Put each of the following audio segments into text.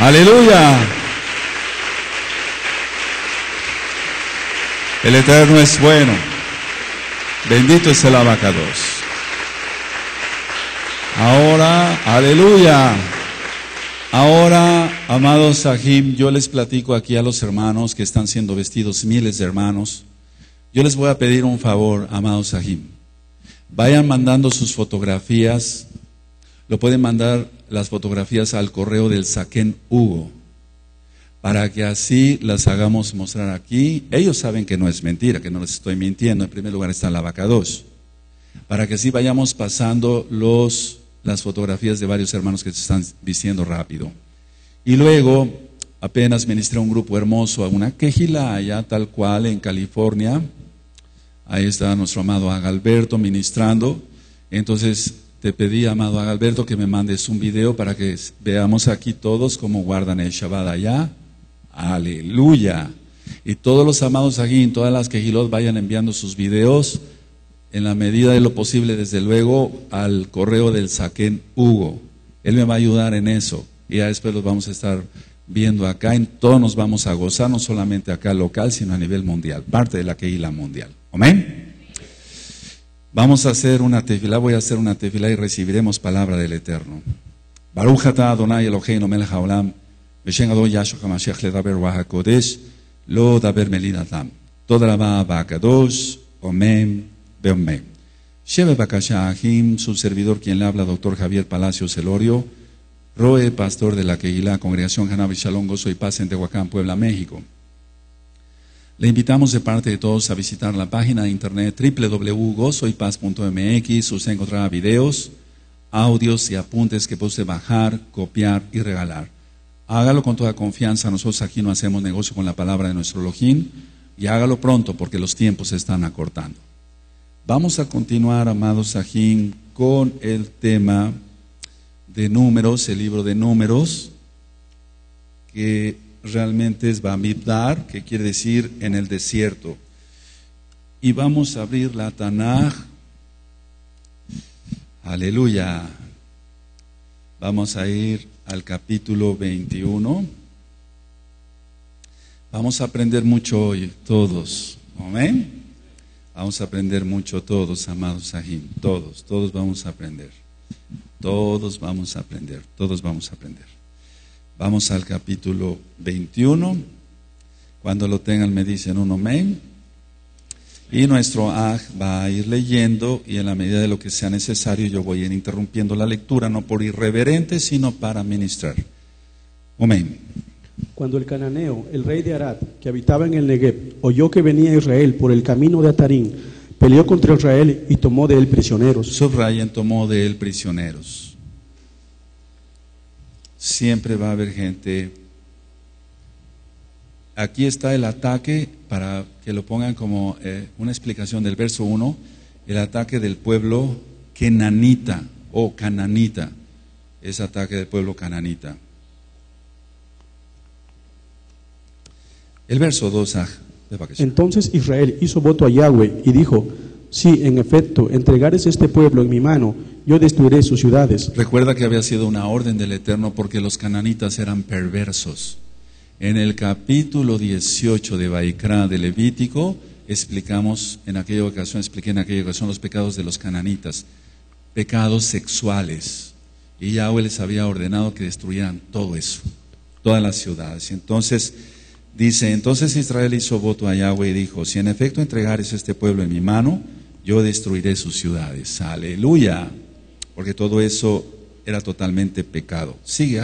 Aleluya. El Eterno es bueno. Bendito es el abacados. Ahora, aleluya. Ahora, amados Sahim, yo les platico aquí a los hermanos que están siendo vestidos, miles de hermanos. Yo les voy a pedir un favor, amados Sahim. Vayan mandando sus fotografías. Lo pueden mandar las fotografías al correo del Saquén Hugo para que así las hagamos mostrar aquí. Ellos saben que no es mentira, que no les estoy mintiendo. En primer lugar está la vaca 2. Para que así vayamos pasando los, las fotografías de varios hermanos que se están vistiendo rápido. Y luego, apenas ministré un grupo hermoso a una quejila allá tal cual en California. Ahí está nuestro amado Agalberto ministrando. Entonces, te pedí, amado Agalberto, que me mandes un video para que veamos aquí todos cómo guardan el Shabbat allá Aleluya. Y todos los amados aquí, en todas las quejilot, vayan enviando sus videos en la medida de lo posible, desde luego, al correo del Saquén Hugo. Él me va a ayudar en eso. Y ya después los vamos a estar viendo acá. En todo nos vamos a gozar, no solamente acá local, sino a nivel mundial. Parte de la quejila mundial. Amén. Vamos a hacer una tefilá, voy a hacer una tefilá y recibiremos palabra del Eterno. Baruch atah Adonai Eloheinu melech haolam, v'shen adon Yahshua HaMashiach ledaber lo daber melin. Toda la va dos, omem, beomem. Shebe bakasha ahim, su servidor quien le habla, doctor Javier Palacios Elorio, Roe, pastor de la Keilah, Congregación Hanabi Shalom, Gozo y Paz en Tehuacán, Puebla, México. Le invitamos de parte de todos a visitar la página de internet www.gozoypaz.mx. Usted encontrará videos, audios y apuntes que puede bajar, copiar y regalar. Hágalo con toda confianza. Nosotros aquí no hacemos negocio con la palabra de nuestro Elohim. Y hágalo pronto porque los tiempos se están acortando. Vamos a continuar, amados Sajín, con el tema de números, el libro de números, que realmente es Bamidbar, que quiere decir en el desierto. Y vamos a abrir la Tanaj. Aleluya. Vamos a ir al capítulo 21. Vamos a aprender mucho hoy, todos. Amén. Vamos a aprender mucho todos, amados Sahim. Todos, todos vamos a aprender. Todos vamos a aprender, todos vamos a aprender. Vamos al capítulo 21. Cuando lo tengan me dicen un amén. Y nuestro Aj va a ir leyendo y en la medida de lo que sea necesario yo voy a ir interrumpiendo la lectura, no por irreverente, sino para ministrar. Amén. Cuando el cananeo, el rey de Arad, que habitaba en el Negev, oyó que venía Israel por el camino de Atarín, peleó contra Israel y tomó de él prisioneros. Subrayen, tomó de él prisioneros. Siempre va a haber gente. Aquí está el ataque para que lo pongan como eh, una explicación del verso 1, el ataque del pueblo kenanita o cananita, es ataque del pueblo cananita. El verso 2, ah, Entonces Israel hizo voto a Yahweh y dijo, si en efecto entregares este pueblo en mi mano, yo destruiré sus ciudades. Recuerda que había sido una orden del Eterno porque los cananitas eran perversos. En el capítulo 18 de Baikra de Levítico explicamos, en aquella ocasión, expliqué en aquella ocasión los pecados de los cananitas, pecados sexuales. Y Yahweh les había ordenado que destruyeran todo eso, todas las ciudades. Entonces, dice, entonces Israel hizo voto a Yahweh y dijo, si en efecto entregares este pueblo en mi mano, yo destruiré sus ciudades. Aleluya. Porque todo eso era totalmente pecado. Sigue.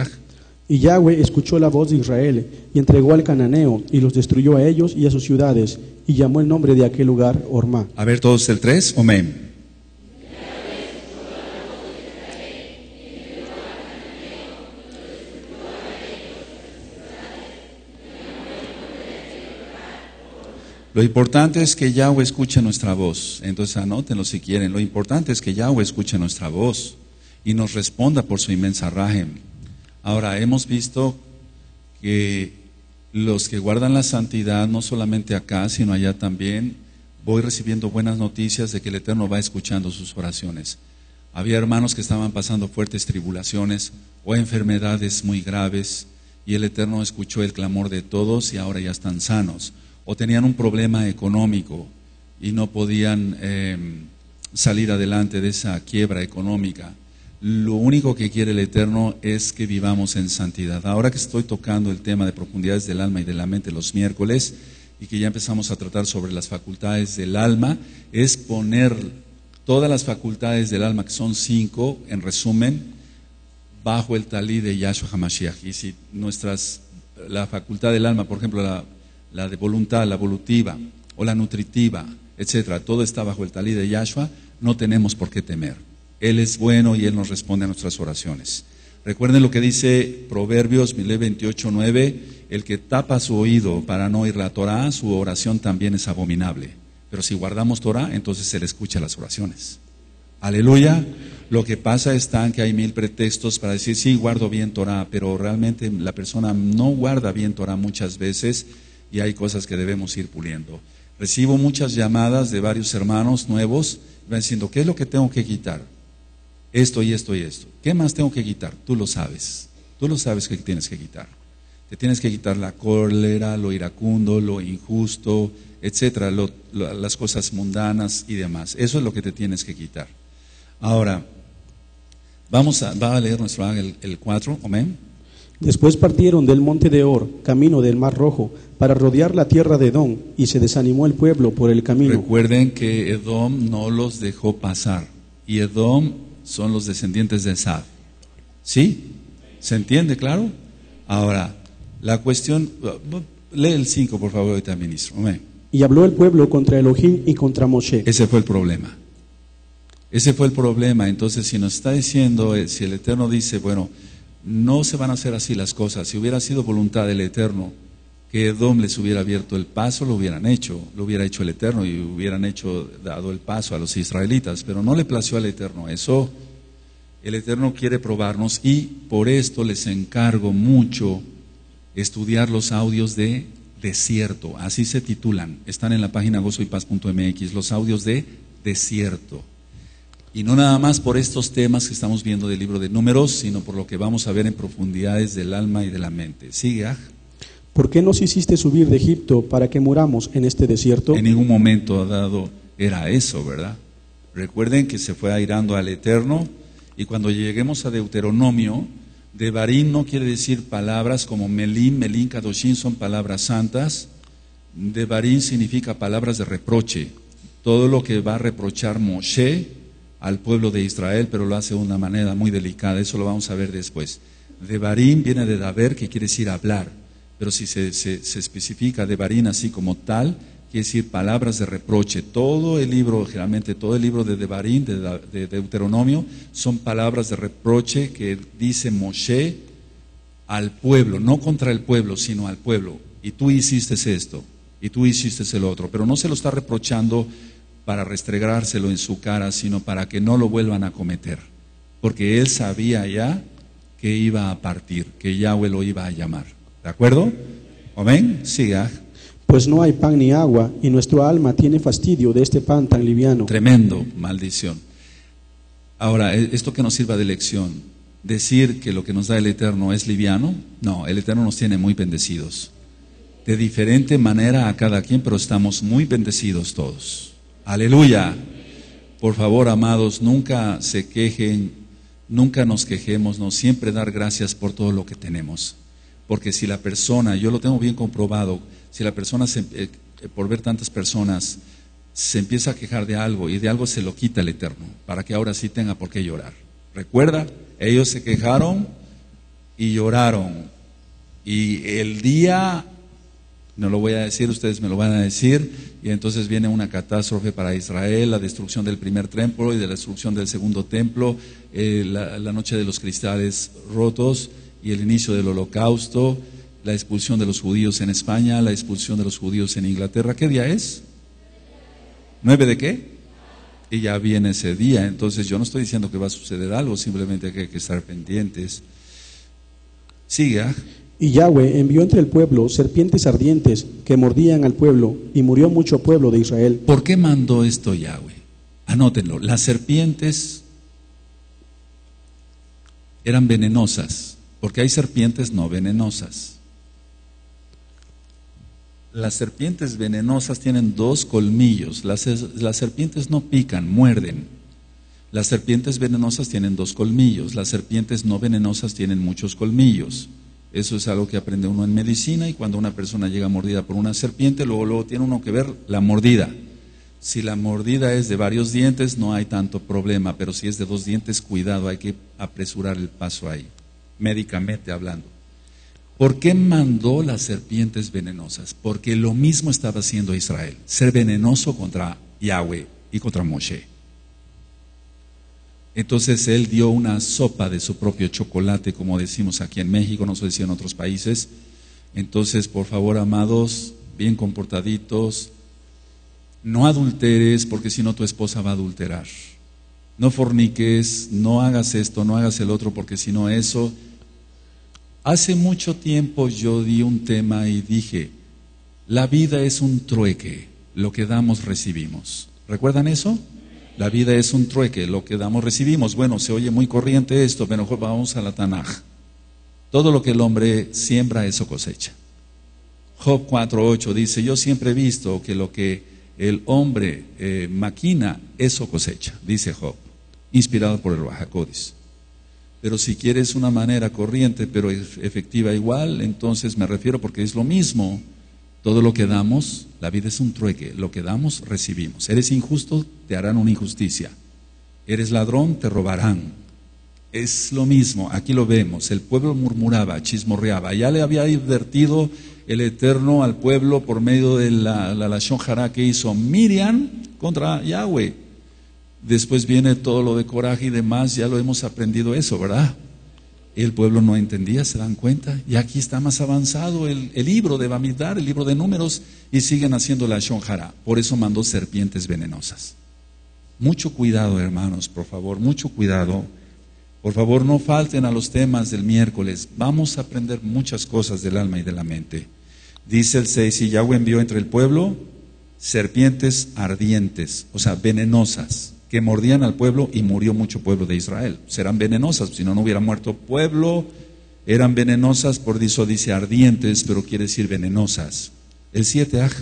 Y Yahweh escuchó la voz de Israel y entregó al cananeo y los destruyó a ellos y a sus ciudades y llamó el nombre de aquel lugar Orma. A ver todos el 3, amén. Lo importante es que Yahweh escuche nuestra voz. Entonces anótenlo si quieren. Lo importante es que Yahweh escuche nuestra voz y nos responda por su inmensa rajem. Ahora, hemos visto que los que guardan la santidad, no solamente acá, sino allá también, voy recibiendo buenas noticias de que el Eterno va escuchando sus oraciones. Había hermanos que estaban pasando fuertes tribulaciones o enfermedades muy graves y el Eterno escuchó el clamor de todos y ahora ya están sanos. O tenían un problema económico y no podían eh, salir adelante de esa quiebra económica. Lo único que quiere el Eterno es que vivamos en santidad. Ahora que estoy tocando el tema de profundidades del alma y de la mente los miércoles y que ya empezamos a tratar sobre las facultades del alma, es poner todas las facultades del alma, que son cinco, en resumen, bajo el talí de Yahshua HaMashiach. Y si nuestras, la facultad del alma, por ejemplo, la, la de voluntad, la evolutiva o la nutritiva, etcétera, todo está bajo el talí de Yahshua, no tenemos por qué temer. Él es bueno y Él nos responde a nuestras oraciones. Recuerden lo que dice Proverbios 28, 9, el que tapa su oído para no oír la Torah, su oración también es abominable. Pero si guardamos Torah, entonces se le escucha las oraciones. Aleluya. Lo que pasa es que hay mil pretextos para decir, sí, guardo bien Torah, pero realmente la persona no guarda bien Torah muchas veces y hay cosas que debemos ir puliendo. Recibo muchas llamadas de varios hermanos nuevos, van diciendo, ¿qué es lo que tengo que quitar? Esto y esto y esto. ¿Qué más tengo que quitar? Tú lo sabes. Tú lo sabes que tienes que quitar. Te tienes que quitar la cólera, lo iracundo, lo injusto, etcétera, las cosas mundanas y demás. Eso es lo que te tienes que quitar. Ahora, vamos a, va a leer nuestro ángel el 4, amén. Después partieron del monte de Or, camino del Mar Rojo, para rodear la tierra de Edom, y se desanimó el pueblo por el camino. Recuerden que Edom no los dejó pasar, y Edom son los descendientes de Esad. ¿Sí? ¿Se entiende, claro? Ahora, la cuestión, lee el 5, por favor, ahorita, ministro. Amén. Y habló el pueblo contra Elohim y contra Moshe. Ese fue el problema. Ese fue el problema. Entonces, si nos está diciendo, eh, si el Eterno dice, bueno, no se van a hacer así las cosas, si hubiera sido voluntad del Eterno que Edom les hubiera abierto el paso, lo hubieran hecho, lo hubiera hecho el Eterno y hubieran hecho, dado el paso a los israelitas, pero no le plació al Eterno eso. El Eterno quiere probarnos y por esto les encargo mucho estudiar los audios de desierto, así se titulan, están en la página gozoypaz.mx, los audios de desierto. Y no nada más por estos temas que estamos viendo del libro de números, sino por lo que vamos a ver en profundidades del alma y de la mente. Sigue, ah. ¿Por qué nos hiciste subir de Egipto para que muramos en este desierto? En ningún momento ha dado era eso, ¿verdad? Recuerden que se fue airando al Eterno y cuando lleguemos a Deuteronomio, Devarim no quiere decir palabras como Melim, Melim, Kadoshim son palabras santas. Devarim significa palabras de reproche. Todo lo que va a reprochar Moshe al pueblo de Israel, pero lo hace de una manera muy delicada. Eso lo vamos a ver después. Devarim viene de Daber, que quiere decir hablar, pero si se, se, se especifica Devarim así como tal, quiere decir palabras de reproche. Todo el libro, generalmente todo el libro de Devarim, de, de Deuteronomio, son palabras de reproche que dice Moshe al pueblo, no contra el pueblo, sino al pueblo. Y tú hiciste esto, y tú hiciste el otro, pero no se lo está reprochando para restregárselo en su cara, sino para que no lo vuelvan a cometer. Porque él sabía ya que iba a partir, que Yahweh lo iba a llamar. ¿De acuerdo? Amén. Siga. Pues no hay pan ni agua, y nuestro alma tiene fastidio de este pan tan liviano. Tremendo, maldición. Ahora, ¿e-, esto que nos sirva de lección, decir que lo que nos da el Eterno es liviano, no, el Eterno nos tiene muy bendecidos. De diferente manera a cada quien, pero estamos muy bendecidos todos. Aleluya. Por favor, amados, nunca se quejen, nunca nos quejemos, no siempre dar gracias por todo lo que tenemos. Porque si la persona, yo lo tengo bien comprobado, si la persona, eh, por ver tantas personas, se empieza a quejar de algo y de algo se lo quita el Eterno, para que ahora sí tenga por qué llorar. Recuerda, ellos se quejaron y lloraron. Y el día no lo voy a decir, ustedes me lo van a decir, y entonces viene una catástrofe para Israel, la destrucción del primer templo y de la destrucción del segundo templo, eh, la, la, noche de los cristales rotos y el inicio del holocausto, la expulsión de los judíos en España, la expulsión de los judíos en Inglaterra. ¿Qué día es? ¿Nueve de qué? Y ya viene ese día, entonces yo no estoy diciendo que va a suceder algo, simplemente que hay que estar pendientes. Siga. Y Yahweh envió entre el pueblo serpientes ardientes que mordían al pueblo, y murió mucho pueblo de Israel. ¿Por qué mandó esto Yahweh? Anótenlo, las serpientes eran venenosas porque hay serpientes no venenosas. Las serpientes venenosas tienen dos colmillos. Las, las, serpientes no pican, muerden. Las serpientes venenosas tienen dos colmillos. Las serpientes no venenosas tienen muchos colmillos. Eso es algo que aprende uno en medicina y cuando una persona llega mordida por una serpiente, luego, luego tiene uno que ver la mordida. Si la mordida es de varios dientes, no hay tanto problema, pero si es de dos dientes, cuidado, hay que apresurar el paso ahí, médicamente hablando. ¿Por qué mandó las serpientes venenosas? Porque lo mismo estaba haciendo Israel, ser venenoso contra Yahweh y contra Moshe. Entonces él dio una sopa de su propio chocolate, como decimos aquí en México, no se decía en otros países. Entonces, por favor, amados, bien comportaditos, no adulteres porque si no tu esposa va a adulterar. No forniques, no hagas esto, no hagas el otro porque si no eso Hace mucho tiempo yo di un tema y dije, la vida es un trueque, lo que damos recibimos. ¿Recuerdan eso? La vida es un trueque, lo que damos recibimos. Bueno, se oye muy corriente esto, pero vamos a la Tanaj. Todo lo que el hombre siembra, eso cosecha. Job 4.8 dice, yo siempre he visto que lo que el hombre eh, maquina, eso cosecha, dice Job, inspirado por el Bajacodis. Pero si quieres una manera corriente, pero efectiva igual, entonces me refiero porque es lo mismo. Todo lo que damos, la vida es un trueque. Lo que damos, recibimos. Eres injusto, te harán una injusticia. Eres ladrón, te robarán. Es lo mismo, aquí lo vemos. El pueblo murmuraba, chismorreaba. Ya le había advertido el Eterno al pueblo por medio de la, la, la que hizo Miriam contra Yahweh. Después viene todo lo de coraje y demás, ya lo hemos aprendido eso, ¿verdad? El pueblo no entendía, se dan cuenta. Y aquí está más avanzado el, libro de Bamidar, el libro de números, y siguen haciendo la shonjara. Por eso mandó serpientes venenosas. Mucho cuidado, hermanos, por favor, mucho cuidado. Por favor, no falten a los temas del miércoles. Vamos a aprender muchas cosas del alma y de la mente. Dice el 6, y Yahweh envió entre el pueblo serpientes ardientes, o sea, venenosas que mordían al pueblo y murió mucho pueblo de Israel. Serán venenosas, si no, no hubiera muerto pueblo. Eran venenosas, por eso dice ardientes, pero quiere decir venenosas. El 7 aj.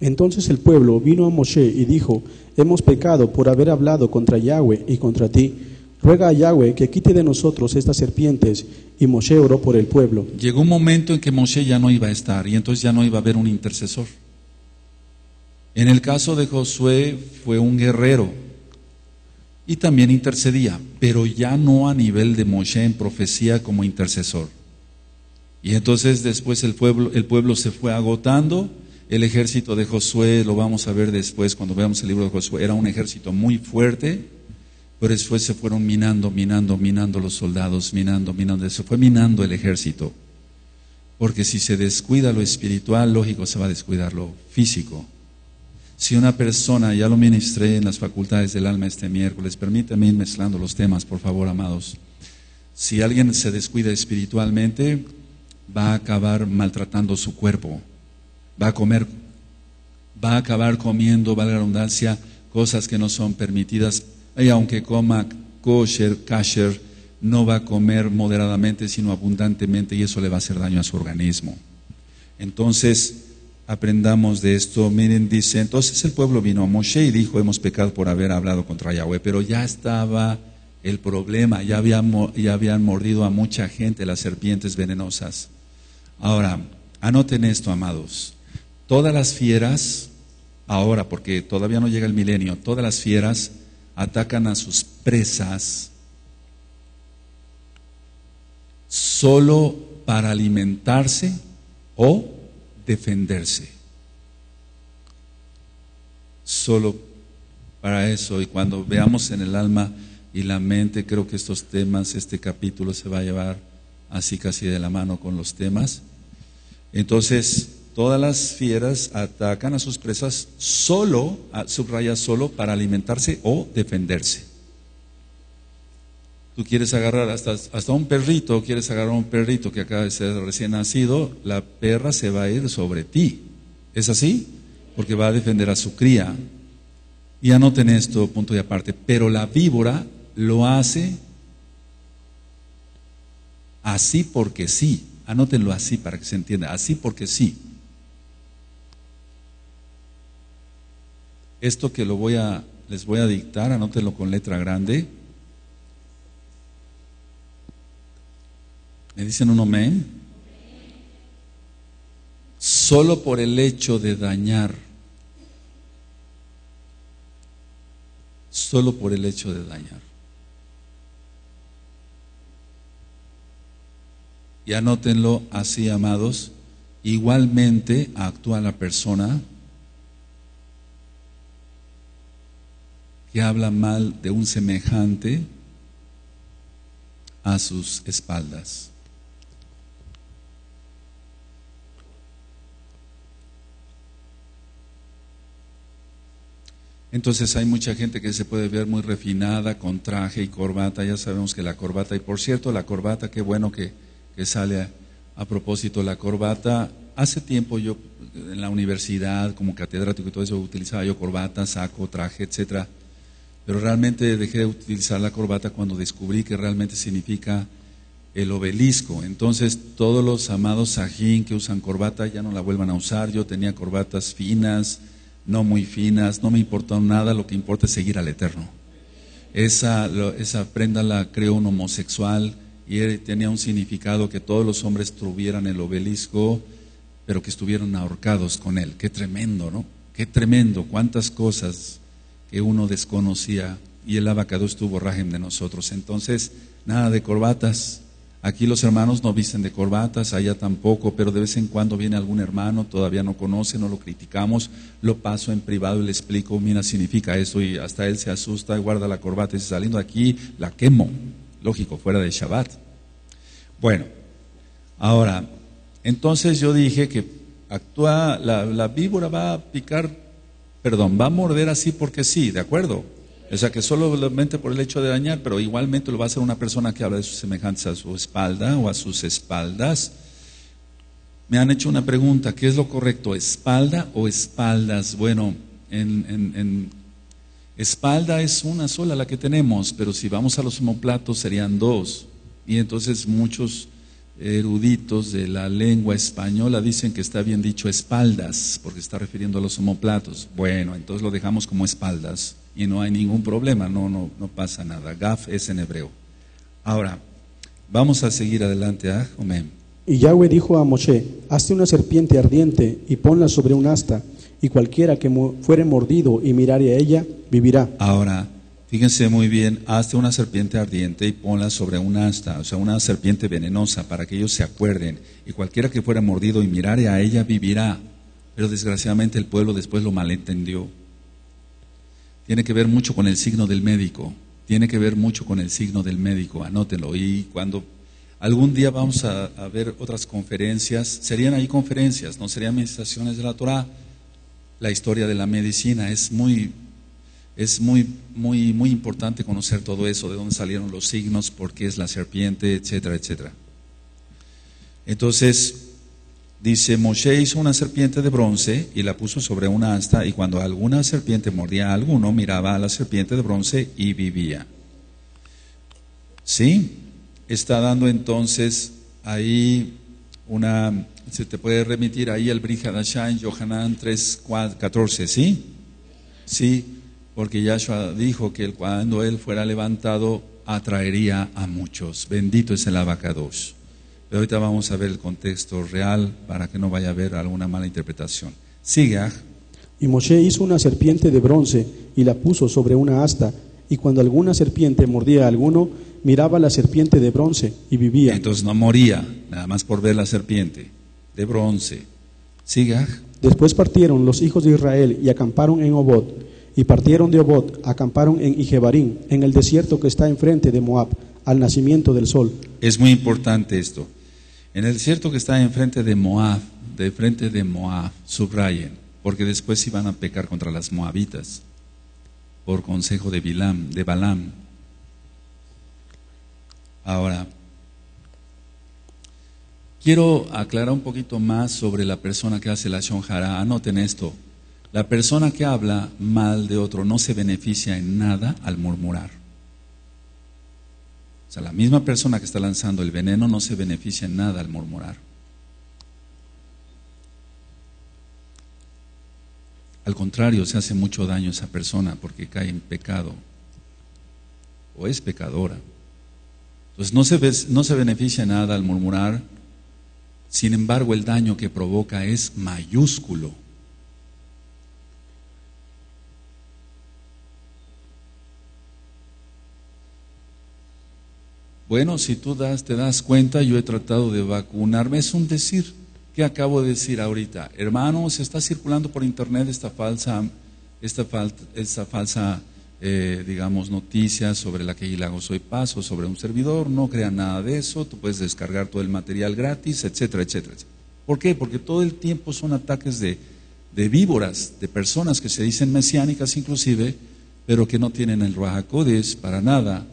Entonces el pueblo vino a Moshe y dijo, hemos pecado por haber hablado contra Yahweh y contra ti. Ruega a Yahweh que quite de nosotros estas serpientes. Y Moshe oró por el pueblo. Llegó un momento en que Moshe ya no iba a estar y entonces ya no iba a haber un intercesor. En el caso de Josué fue un guerrero, y también intercedía, pero ya no a nivel de Moshe en profecía como intercesor. Y entonces después el pueblo, el pueblo se fue agotando, el ejército de Josué, lo vamos a ver después cuando veamos el libro de Josué, era un ejército muy fuerte, pero después se fueron minando, minando, minando los soldados, minando, minando, se fue minando el ejército. Porque si se descuida lo espiritual, lógico, se va a descuidar lo físico. Si una persona, ya lo ministré en las facultades del alma este miércoles, permítame ir mezclando los temas, por favor, amados. Si alguien se descuida espiritualmente, va a acabar maltratando su cuerpo, va a comer, va a acabar comiendo, valga la redundancia, cosas que no son permitidas, y aunque coma kosher, kasher, no va a comer moderadamente, sino abundantemente, y eso le va a hacer daño a su organismo. Entonces, aprendamos de esto. Miren, dice, entonces el pueblo vino a Moshe y dijo, hemos pecado por haber hablado contra Yahweh, pero ya estaba el problema, ya ya habían mordido a mucha gente las serpientes venenosas. Ahora, anoten esto, amados. Todas las fieras, ahora, porque todavía no llega el milenio, todas las fieras atacan a sus presas solo para alimentarse o defenderse. Solo para eso, y cuando veamos en el alma y la mente, creo que estos temas, este capítulo se va a llevar así casi de la mano con los temas. Entonces, todas las fieras atacan a sus presas solo, subraya solo, para alimentarse o defenderse. Tú quieres agarrar hasta, hasta un perrito, quieres agarrar un perrito que acaba de ser recién nacido, la perra se va a ir sobre ti. ¿Es así? Porque va a defender a su cría. Y anoten esto, punto y aparte. Pero la víbora lo hace Así porque sí. Anótenlo así para que se entienda. Así porque sí. Esto que lo voy a, les voy a dictar, anótenlo con letra grande. ¿Me dicen un amén? Solo por el hecho de dañar, solo por el hecho de dañar. Y anótenlo así, amados. Igualmente actúa la persona que habla mal de un semejante a sus espaldas. Entonces hay mucha gente que se puede ver muy refinada con traje y corbata. Ya sabemos que la corbata, y por cierto, la corbata, qué bueno que, sale a, propósito la corbata. Hace tiempo yo en la universidad, como catedrático y todo eso, utilizaba yo corbata, saco, traje, etcétera. Pero realmente dejé de utilizar la corbata cuando descubrí que realmente significa el obelisco. Entonces, todos los amados sajín que usan corbata ya no la vuelvan a usar. Yo tenía corbatas finas, no muy finas, no me importó nada, lo que importa es seguir al Eterno. Esa, esa prenda la creó un homosexual y tenía un significado que todos los hombres tuvieran el obelisco, pero que estuvieran ahorcados con él. Qué tremendo, ¿no? Qué tremendo, cuántas cosas que uno desconocía y el abacado estuvo rajem de nosotros. Entonces, nada de corbatas, Aquí los hermanos no visten de corbatas, allá tampoco, pero de vez en cuando viene algún hermano, todavía no conoce, no lo criticamos, lo paso en privado y le explico, mira, significa esto, y hasta él se asusta y guarda la corbata y dice, saliendo de aquí, la quemo. Lógico, fuera de Shabbat. Bueno, ahora, entonces yo dije que actúa, la, la víbora va a picar, perdón, va a morder así porque sí, ¿de acuerdo? O sea, que solamente por el hecho de dañar, pero igualmente lo va a hacer una persona que habla de sus semejantes a su espalda o a sus espaldas. Me han hecho una pregunta, ¿qué es lo correcto? ¿Espalda o espaldas? Bueno, en, espalda es una sola la que tenemos, pero si vamos a los homoplatos serían dos. Y entonces muchos eruditos de la lengua española dicen que está bien dicho espaldas, porque está refiriendo a los homoplatos. Bueno, entonces lo dejamos como espaldas y no hay ningún problema, no, no, no pasa nada. Gaf es en hebreo. Ahora, vamos a seguir adelante. ¿ah? Amén. Y Yahweh dijo a Moshe, hazte una serpiente ardiente y ponla sobre un asta, y cualquiera que fuere mordido y mirare a ella, vivirá. Ahora, fíjense muy bien, hazte una serpiente ardiente y ponla sobre un asta, o sea, una serpiente venenosa, para que ellos se acuerden, y cualquiera que fuera mordido y mirare a ella, vivirá. Pero desgraciadamente el pueblo después lo malentendió tiene que ver mucho con el signo del médico, tiene que ver mucho con el signo del médico, anótenlo. Y cuando algún día vamos a, ver otras conferencias, serían ahí conferencias, no serían meditaciones de la Torah. La historia de la medicina es muy, es muy, muy, muy importante conocer todo eso, de dónde salieron los signos, por qué es la serpiente, etcétera, etcétera. Entonces, Dice, Moshe hizo una serpiente de bronce y la puso sobre una asta y cuando alguna serpiente mordía a alguno, miraba a la serpiente de bronce y vivía. ¿Sí? Está dando entonces ahí una, se te puede remitir ahí el Brihadashah en Yohanan 3, 14, ¿sí? Sí, porque Yahshua dijo que cuando él fuera levantado atraería a muchos. Bendito es el abacados. Pero ahorita vamos a ver el contexto real para que no vaya a haber alguna mala interpretación. Sigue. Y Moshe hizo una serpiente de bronce y la puso sobre una asta. Y cuando alguna serpiente mordía a alguno, miraba la serpiente de bronce y vivía. Entonces no moría, nada más por ver la serpiente de bronce. Sigue. Después partieron los hijos de Israel y acamparon en Obot. Y partieron de Obot, acamparon en Ijebarín, en el desierto que está enfrente de Moab, al nacimiento del sol. Es muy importante esto. En el desierto que está enfrente de Moab, de frente de Moab, subrayen, porque después iban a pecar contra las moabitas, por consejo de Bilam, de Balaam. Ahora, quiero aclarar un poquito más sobre la persona que hace la shonjara. Anoten esto. La persona que habla mal de otro no se beneficia en nada al murmurar. O sea, la misma persona que está lanzando el veneno no se beneficia en nada al murmurar. Al contrario, se hace mucho daño a esa persona porque cae en pecado o es pecadora. Entonces no se, no se beneficia en nada al murmurar, sin embargo el daño que provoca es mayúsculo. Bueno, si tú das, te das cuenta, yo he tratado de vacunarme, es un decir. ¿Qué acabo de decir ahorita? Hermanos, está circulando por internet esta falsa, esta, esta falsa, eh, digamos, noticia sobre la que Lago Soy Paso, sobre un servidor. No crean nada de eso, tú puedes descargar todo el material gratis, etcétera, etcétera. ¿Por qué? Porque todo el tiempo son ataques de, víboras, de personas que se dicen mesiánicas inclusive, pero que no tienen el Raja para nada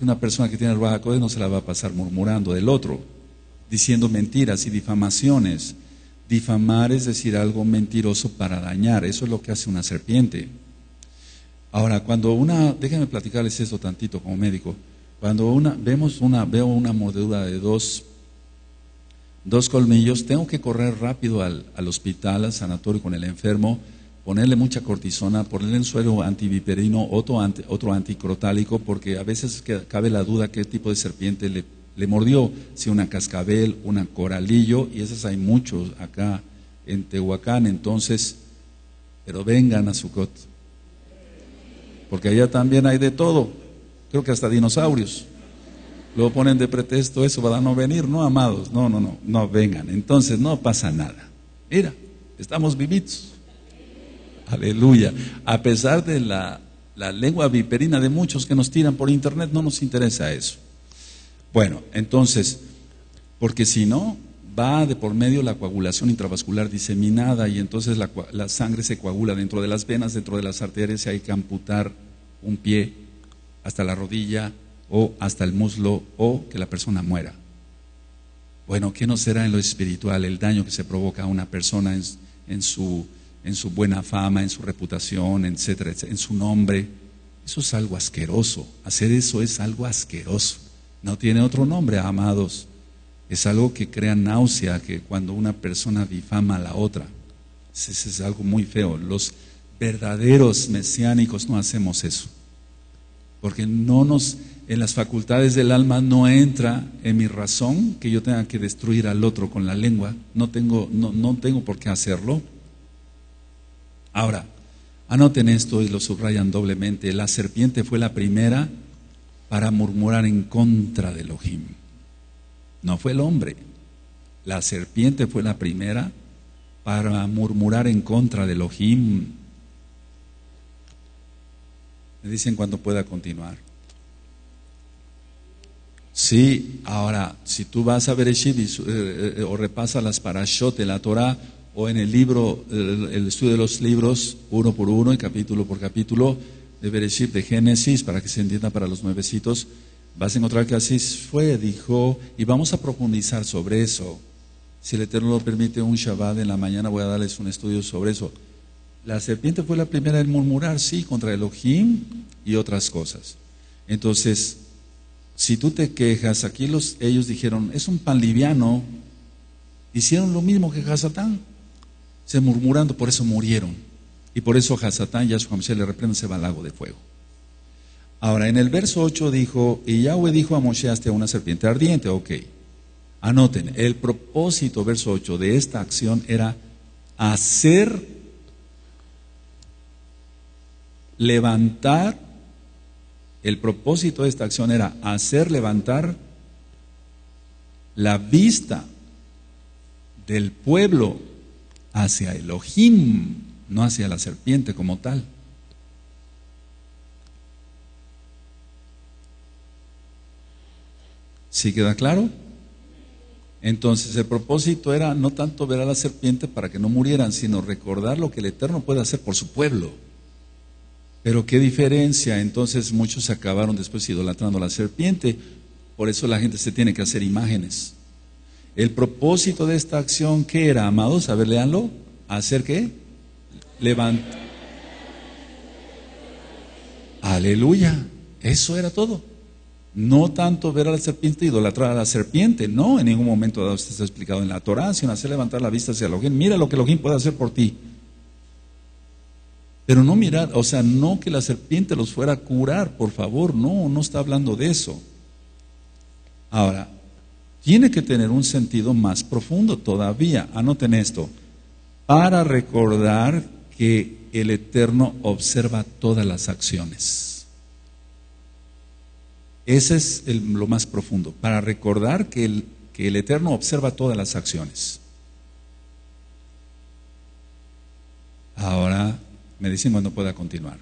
una persona que tiene el Ruach no se la va a pasar murmurando del otro, diciendo mentiras y difamaciones. Difamar es decir algo mentiroso para dañar. Eso es lo que hace una serpiente. Ahora, cuando una, déjenme platicarles esto tantito como médico. Cuando una, vemos una, veo una mordedura de dos, dos colmillos, tengo que correr rápido al, al hospital, al sanatorio con el enfermo ponerle mucha cortisona, ponerle un suero antiviperino, otro, otro anticrotálico, porque a veces cabe la duda qué tipo de serpiente le, le mordió, si una cascabel, una coralillo, y esas hay muchos acá en Tehuacán, entonces, pero vengan a Sucot, porque allá también hay de todo, creo que hasta dinosaurios. Luego ponen de pretexto eso para no venir, no amados, no, no, no, no vengan. Entonces no pasa nada. Mira, estamos vivitos. Aleluya. A pesar de la, lengua viperina de muchos que nos tiran por internet, no nos interesa eso. Bueno, entonces, porque si no, va de por medio la coagulación intravascular diseminada y entonces la, la, sangre se coagula dentro de las venas, dentro de las arterias y hay que amputar un pie hasta la rodilla o hasta el muslo o que la persona muera. Bueno, ¿qué no será en lo espiritual el daño que se provoca a una persona en su en su buena fama, en su reputación, etcétera, en su nombre. Eso es algo asqueroso. Hacer eso es algo asqueroso. No tiene otro nombre, amados. Es algo que crea náusea, que cuando una persona difama a la otra. Eso es algo muy feo. Los verdaderos mesiánicos no hacemos eso. Porque no nos, en las facultades del alma no entra en mi razón que yo tenga que destruir al otro con la lengua. No tengo, no, no tengo por qué hacerlo. Ahora, anoten esto y lo subrayan doblemente. La serpiente fue la primera para murmurar en contra de Elohim. No fue el hombre. La serpiente fue la primera para murmurar en contra de Elohim. Me dicen cuando pueda continuar. Sí, ahora, si tú vas a ver eh, eh, o repasas las parashot de la Torah, o en el libro, el, estudio de los libros, uno por uno y capítulo por capítulo, de Bereshit, de Génesis, para que se entienda para los nuevecitos, vas a encontrar que así fue, dijo, y vamos a profundizar sobre eso. Si el Eterno lo permite, un Shabbat en la mañana voy a darles un estudio sobre eso. La serpiente fue la primera en murmurar, sí, contra Elohim y otras cosas. Entonces, si tú te quejas, aquí los, ellos dijeron, es un pan liviano, hicieron lo mismo que Hasatán se murmurando, por eso murieron. Y por eso Hasatán, Yahshua Mashiach le reprende, se va al lago de fuego. Ahora, en el verso 8 dijo, y Yahweh dijo a Moshe hasta una serpiente ardiente, ok. Anoten, el propósito, verso 8, de esta acción era hacer levantar, el propósito de esta acción era hacer levantar la vista del pueblo hacia Elohim, no hacia la serpiente como tal. ¿Sí queda claro? Entonces el propósito era no tanto ver a la serpiente para que no murieran, sino recordar lo que el Eterno puede hacer por su pueblo. Pero qué diferencia, entonces muchos acabaron después idolatrando a la serpiente, por eso la gente se tiene que hacer imágenes. El propósito de esta acción, ¿qué era, amados? A ver, leanlo. ¿Hacer qué? Levantar. Aleluya. Eso era todo. No tanto ver a la serpiente idolatrar a la serpiente, no, en ningún momento dado está explicado en la Torah, sino hacer levantar la vista hacia Elohim. Mira lo que Elohim puede hacer por ti. Pero no mirar, o sea, no que la serpiente los fuera a curar, por favor, no, no está hablando de eso. Ahora, tiene que tener un sentido más profundo todavía. Anoten esto, para recordar que el Eterno observa todas las acciones. Ese es lo más profundo, para recordar que el, que el Eterno observa todas las acciones. Ahora me dicen cuando pueda continuar.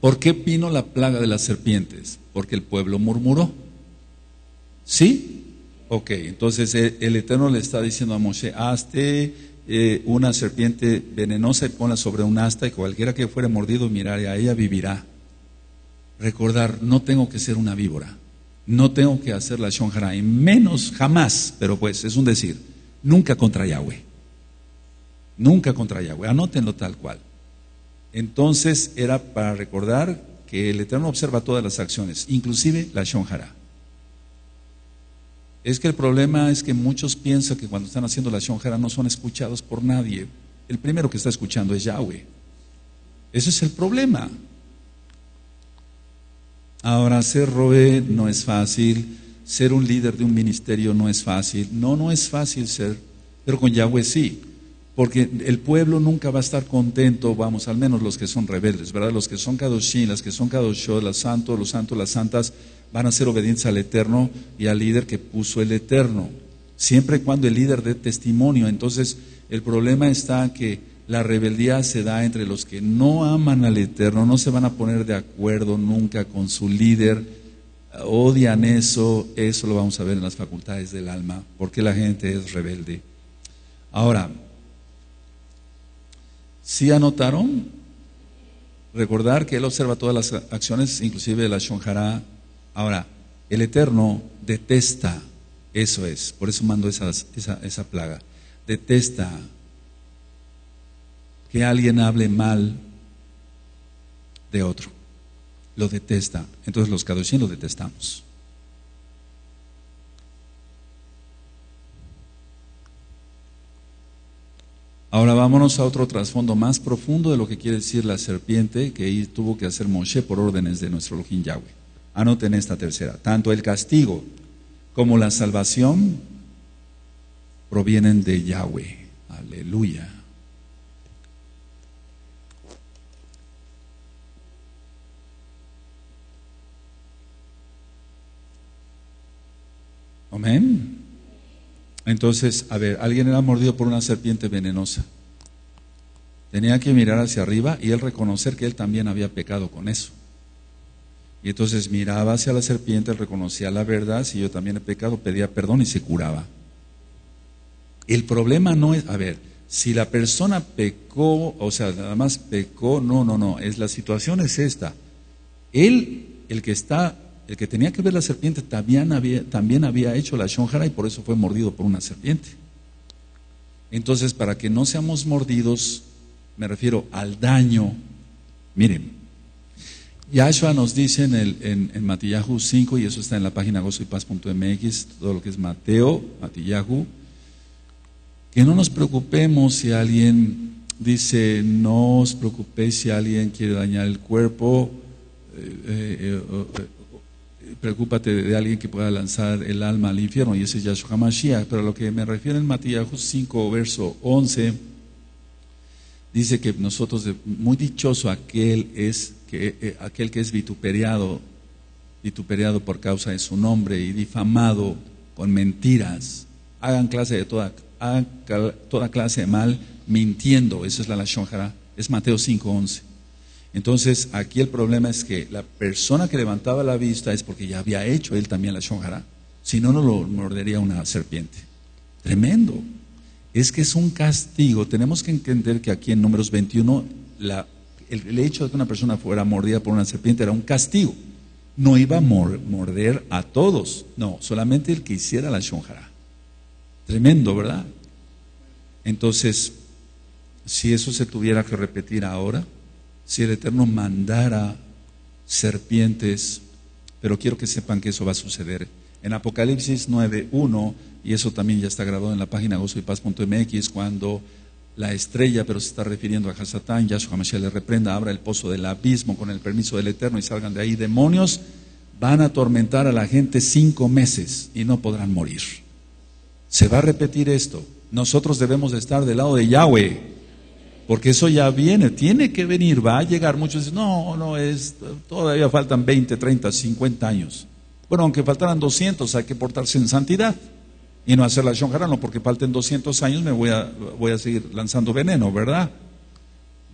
¿Por qué vino la plaga de las serpientes? Porque el pueblo murmuró. ¿Sí? Ok, entonces eh, el, Eterno le está diciendo a Moshe, hazte eh, una serpiente venenosa y ponla sobre un asta y cualquiera que fuere mordido miraré a ella vivirá. Recordar, no tengo que ser una víbora, no tengo que hacer la shonjara, y menos jamás, pero pues es un decir, nunca contra Yahweh. Nunca contra Yahweh, anótenlo tal cual. Entonces era para recordar que el Eterno observa todas las acciones, inclusive la shonjara. Es que el problema es que muchos piensan que cuando están haciendo la shonjara no son escuchados por nadie. El primero que está escuchando es Yahweh. Ese es el problema. Ahora, ser roe no es fácil, ser un líder de un ministerio no es fácil. No, no es fácil ser, pero con Yahweh sí porque el pueblo nunca va a estar contento, vamos, al menos los que son rebeldes, ¿verdad? Los que son Kadoshim, las que son Kadoshot, los santos, los santos, las santas, van a ser obedientes al Eterno y al líder que puso el Eterno, siempre y cuando el líder dé testimonio. Entonces, el problema está que la rebeldía se da entre los que no aman al Eterno, no se van a poner de acuerdo nunca con su líder, odian eso, eso lo vamos a ver en las facultades del alma, porque la gente es rebelde. Ahora, ¿Sí anotaron? Recordar que Él observa todas las acciones, inclusive la Shonjara. Ahora, el Eterno detesta, eso es, por eso mando esa, esa plaga, detesta que alguien hable mal de otro. Lo detesta. Entonces los Kadoshim lo detestamos. Ahora vámonos a otro trasfondo más profundo de lo que quiere decir la serpiente que tuvo que hacer Moshe por órdenes de nuestro Elohim Yahweh. Anoten esta tercera. Tanto el castigo como la salvación provienen de Yahweh. Aleluya. Amén. Entonces, a ver, alguien era mordido por una serpiente venenosa. Tenía que mirar hacia arriba y él reconocer que él también había pecado con eso. Y entonces miraba hacia la serpiente, reconocía la verdad, si yo también he pecado, pedía perdón y se curaba. El problema no es, a ver, si la persona pecó, o sea, nada más pecó, no, no, no, es la situación es esta. Él, el que está el que tenía que ver la serpiente también había, también había hecho la shonjara y por eso fue mordido por una serpiente. Entonces, para que no seamos mordidos, me refiero al daño. Miren, Yahshua nos dice en, el, en, en Matillahu 5, y eso está en la página gozoypaz.mx, todo lo que es Mateo, Matillahu, que no nos preocupemos si alguien dice, no os preocupéis si alguien quiere dañar el cuerpo, eh, eh, eh, preocúpate de alguien que pueda lanzar el alma al infierno, y ese es Yahshua Mashiach. Pero lo que me refiero en Matías 5, verso 11, dice que nosotros, muy dichoso aquel es que, eh, aquel que es vituperiado, vituperiado por causa de su nombre y difamado con mentiras, hagan clase de toda, toda clase de mal mintiendo, eso es la Lashon es Mateo 5, 11. Entonces, aquí el problema es que la persona que levantaba la vista es porque ya había hecho él también la shonjara. Si no, no lo mordería una serpiente. Tremendo. Es que es un castigo. Tenemos que entender que aquí en Números 21, el, hecho de que una persona fuera mordida por una serpiente era un castigo. No iba a morder a todos. No, solamente el que hiciera la shonjara. Tremendo, ¿verdad? Entonces, si eso se tuviera que repetir ahora, si el Eterno mandara serpientes pero quiero que sepan que eso va a suceder. En Apocalipsis 9.1, y eso también ya está grabado en la página gozoypaz.mx, cuando la estrella, pero se está refiriendo a Hasatán, Yahshua Mashiach le reprenda, abra el pozo del abismo con el permiso del Eterno y salgan de ahí demonios, van a atormentar a la gente cinco meses y no podrán morir. Se va a repetir esto. Nosotros debemos de estar del lado de Yahweh porque eso ya viene, tiene que venir, va a llegar. Muchos dicen, no, no, es, todavía faltan 20, 30, 50 años. Bueno, aunque faltaran 200, hay que portarse en santidad y no hacer la no porque falten 200 años me voy a, voy a seguir lanzando veneno, ¿verdad?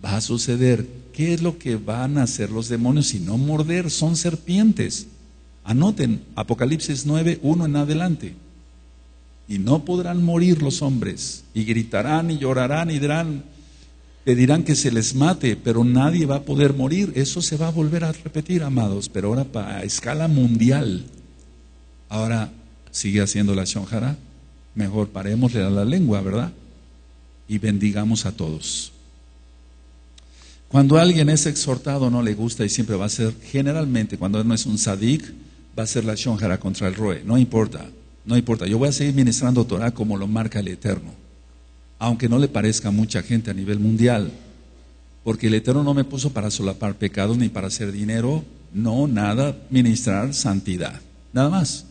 Va a suceder. ¿Qué es lo que van a hacer los demonios si no morder? Son serpientes. Anoten, Apocalipsis 9, 1 en adelante. Y no podrán morir los hombres, y gritarán y llorarán y dirán, pedirán que se les mate, pero nadie va a poder morir. Eso se va a volver a repetir, amados, pero ahora a escala mundial. Ahora sigue haciendo la shonjara. Mejor parémosle a la lengua, ¿verdad? Y bendigamos a todos. Cuando alguien es exhortado, no le gusta y siempre va a ser, generalmente, cuando no es un sadik, va a ser la shonjara contra el roe. No importa, no importa. Yo voy a seguir ministrando Torah como lo marca el Eterno aunque no le parezca a mucha gente a nivel mundial, porque el Eterno no me puso para solapar pecados ni para hacer dinero, no, nada, ministrar santidad, nada más.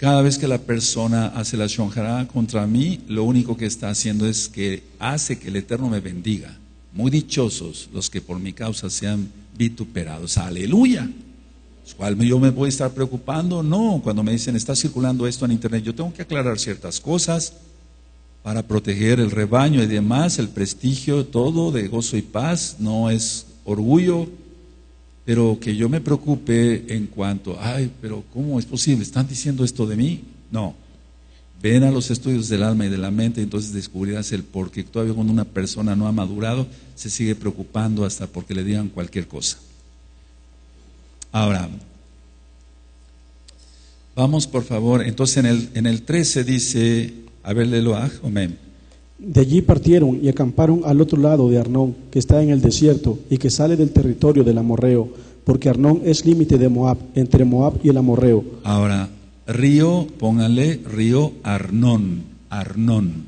Cada vez que la persona hace la shonjara contra mí, lo único que está haciendo es que hace que el Eterno me bendiga. Muy dichosos los que por mi causa sean vituperados. Aleluya. ¿Cuál yo me voy a estar preocupando? No, cuando me dicen está circulando esto en internet, yo tengo que aclarar ciertas cosas para proteger el rebaño y demás, el prestigio, todo de gozo y paz, no es orgullo, pero que yo me preocupe en cuanto, ay, pero ¿cómo es posible? ¿Están diciendo esto de mí? No. Ven a los estudios del alma y de la mente, entonces descubrirás el por qué todavía cuando una persona no ha madurado, se sigue preocupando hasta porque le digan cualquier cosa. Ahora, vamos por favor, entonces en el, en el 13 dice, a ver, amén. De allí partieron y acamparon al otro lado de Arnón, que está en el desierto y que sale del territorio del amorreo, porque Arnón es límite de Moab, entre Moab y el amorreo. Ahora, río, póngale río Arnón, Arnón.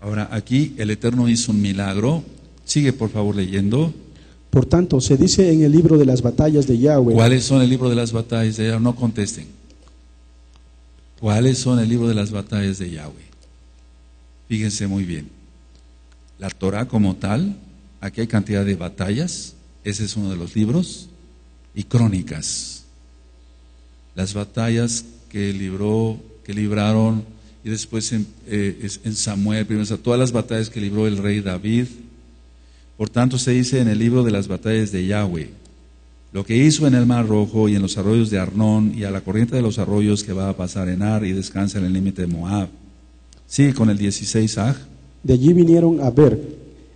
Ahora, aquí el Eterno hizo un milagro. Sigue, por favor, leyendo. Por tanto, se dice en el libro de las batallas de Yahweh. ¿Cuáles son el libro de las batallas de Yahweh? No contesten. ¿Cuáles son el libro de las batallas de Yahweh? Fíjense muy bien. La Torah como tal, aquí hay cantidad de batallas, ese es uno de los libros, y crónicas. Las batallas que libró, que libraron, y después en, eh, en Samuel, primero, todas las batallas que libró el rey David. Por tanto, se dice en el libro de las batallas de Yahweh, lo que hizo en el Mar Rojo y en los arroyos de Arnón y a la corriente de los arroyos que va a pasar en Ar y descansa en el límite de Moab. Sigue con el 16 Aj. De allí vinieron a ver,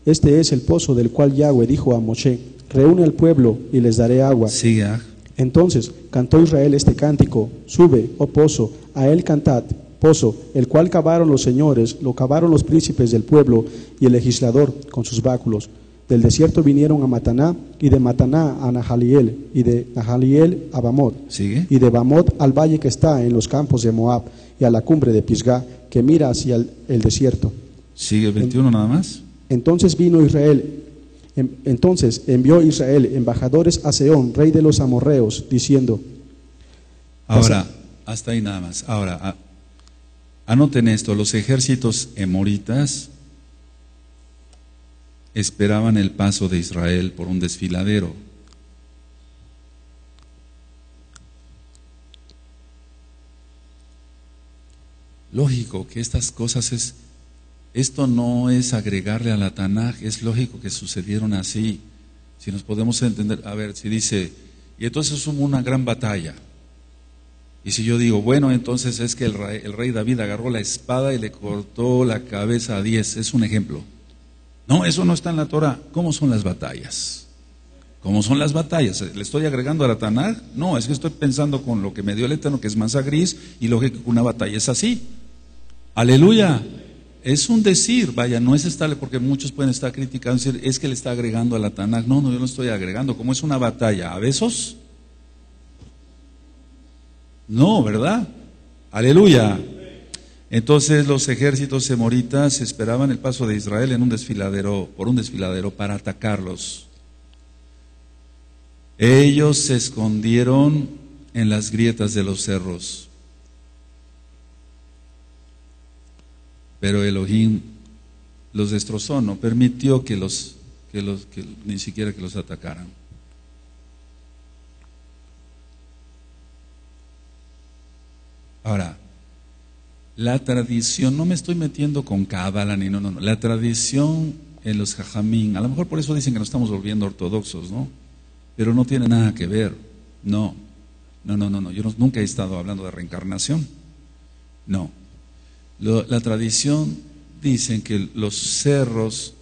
este es el pozo del cual Yahweh dijo a Moshe, reúne al pueblo y les daré agua. Sigue Aj. Entonces cantó Israel este cántico, sube, oh pozo, a él cantad, pozo, el cual cavaron los señores, lo cavaron los príncipes del pueblo y el legislador con sus báculos. Del desierto vinieron a Mataná, y de Mataná a Nahaliel, y de Nahaliel a Bamot, y de Bamot al valle que está en los campos de Moab, y a la cumbre de Pisgah, que mira hacia el, desierto. Sigue 21 nada más. Entonces vino Israel, entonces envió Israel embajadores a Seón, rey de los amorreos, diciendo. Ahora, hasta ahí nada más. Ahora, anoten esto: los ejércitos emoritas esperaban el paso de Israel por un desfiladero. Lógico que estas cosas es, esto no es agregarle a la Tanaj, es lógico que sucedieron así. Si nos podemos entender, a ver, si dice, y entonces hubo una gran batalla. Y si yo digo, bueno, entonces es que el rey, el rey David agarró la espada y le cortó la cabeza a diez, es un ejemplo. No, eso no está en la Torah. ¿Cómo son las batallas? ¿Cómo son las batallas? ¿Le estoy agregando a la Tanaj? No, es que estoy pensando con lo que me dio el Eterno, que es masa gris, y lógico que una batalla es así. Aleluya. es un decir, vaya, no es estable porque muchos pueden estar criticando, decir, es que le está agregando a la Tanakh. No, no, yo no estoy agregando, como es una batalla, ¿a besos? No, ¿verdad? Aleluya. Entonces los ejércitos semoritas esperaban el paso de Israel en un desfiladero, por un desfiladero para atacarlos. Ellos se escondieron en las grietas de los cerros. Pero Elohim los destrozó, no permitió que los, que los, ni siquiera que los atacaran. Ahora, la tradición, no me estoy metiendo con cábala ni no, no, no, la tradición en los jajamín, a lo mejor por eso dicen que nos estamos volviendo ortodoxos, ¿no? Pero no tiene nada que ver, no, no, no, no, no. yo nunca he estado hablando de reencarnación, no, la tradición dice que los cerros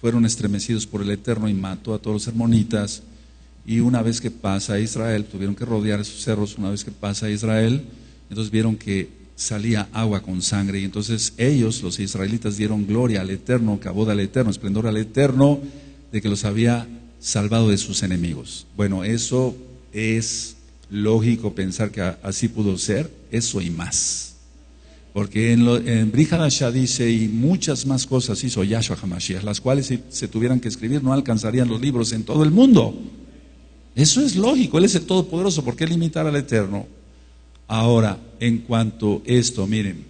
fueron estremecidos por el Eterno y mató a todos los hermonitas. Y una vez que pasa a Israel, tuvieron que rodear esos cerros. Una vez que pasa a Israel, entonces vieron que salía agua con sangre. Y entonces ellos, los israelitas, dieron gloria al Eterno, cabod al Eterno, esplendor al Eterno, de que los había salvado de sus enemigos. Bueno, eso es lógico pensar que así pudo ser, eso y más. Porque en, en dice, y muchas más cosas hizo Yahshua HaMashiach, las cuales si se tuvieran que escribir no alcanzarían los libros en todo el mundo. Eso es lógico, Él es el Todopoderoso, ¿por qué limitar al Eterno? Ahora, en cuanto a esto, miren,